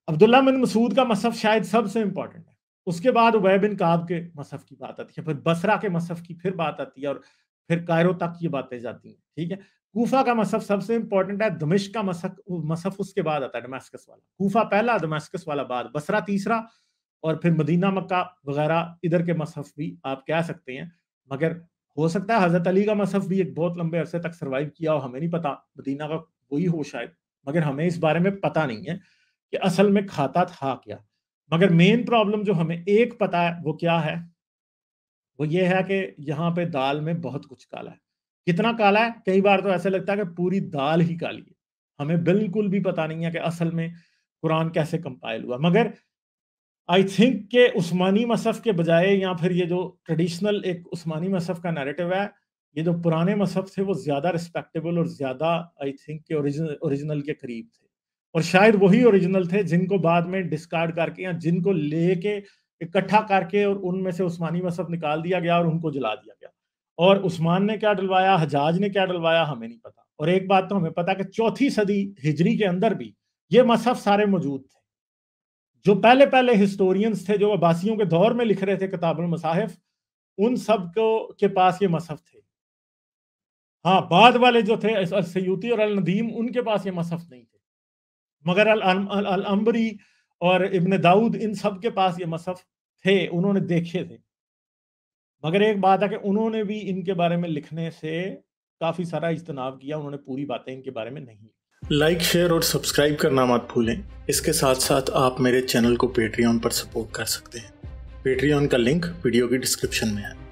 A: अब्दुल्ला बिन मसूद का मसहफ शायद सबसे इंपॉर्टेंट है। उसके बाद उबे बिन काब के मसहफ की बात आती है, फिर बसरा के मसहफ की फिर बात आती है, और फिर कायरो तक ये बातें जाती हैं। ठीक है? कूफा का मसहफ सबसे इंपॉर्टेंट है दमिश का मसहफ उसके बाद आता है डोमेस्कस वाला। कूफा पहला डोमेस्कस वाला बाद, बसरा तीसरा, और फिर मदीना, मक्का वगैरह, इधर के मसहफ भी आप कह सकते हैं। मगर हो सकता है हज़रत अली का मसहफ भी एक बहुत लंबे अरसे तक सर्वाइव किया हो, हमें नहीं पता, मदीना का वही हो शायद, मगर हमें इस बारे में पता नहीं है कि असल में खाता था क्या। मगर मेन प्रॉब्लम जो हमें एक पता है, वो क्या है? वो ये है कि यहाँ पे दाल में बहुत कुछ काला है। कितना काला है? कई बार तो ऐसे लगता है कि पूरी दाल ही काली है। हमें बिल्कुल भी पता नहीं है कि असल में कुरान कैसे कंपाइल हुआ मगर आई थिंक के उस्मानी मसफ़ के बजाय या फिर ये जो ट्रेडिशनल एक उस्मानी मसफ़ का नैरेटिव है, ये जो पुराने मसफ़ थे वो ज़्यादा रिस्पेक्टेबल और ज़्यादा आई थिंक के ओरिजिनल के करीब थे। और शायद वही ओरिजिनल थे जिनको बाद में डिस्कार्ड करके या जिनको लेके इकट्ठा करके और उनमें से उस्मानी मसफ़ निकाल दिया गया और उनको जला दिया गया। और उस्मान ने क्या डलवाया, हजाज ने क्या डलवाया, हमें नहीं पता। और एक बात तो हमें पता कि चौथी सदी हिजरी के अंदर भी ये मसहफ सारे मौजूद थे। जो पहले पहले हिस्टोरियंस थे जो अब्बासियों के दौर में लिख रहे थे किताबुल मसाहिफ उन सबको के पास ये मसहफ थे। हाँ बाद वाले जो थे सयूती और अल नदीम उनके पास ये मसहफ नहीं थे। मगर अल, अल, अल अम्बरी और इब्न दाऊद इन सब के पास ये मसहफ थे उन्होंने देखे थे। मगर एक बात है कि उन्होंने भी इनके बारे में लिखने से काफ़ी सारा इज्तनाब किया उन्होंने पूरी बातें इनके बारे में नहीं
B: लाइक शेयर और सब्सक्राइब करना मत भूलें। इसके साथ साथ आप मेरे चैनल को पेट्रियन पर सपोर्ट कर सकते हैं। पेट्रियन का लिंक वीडियो की डिस्क्रिप्शन में है।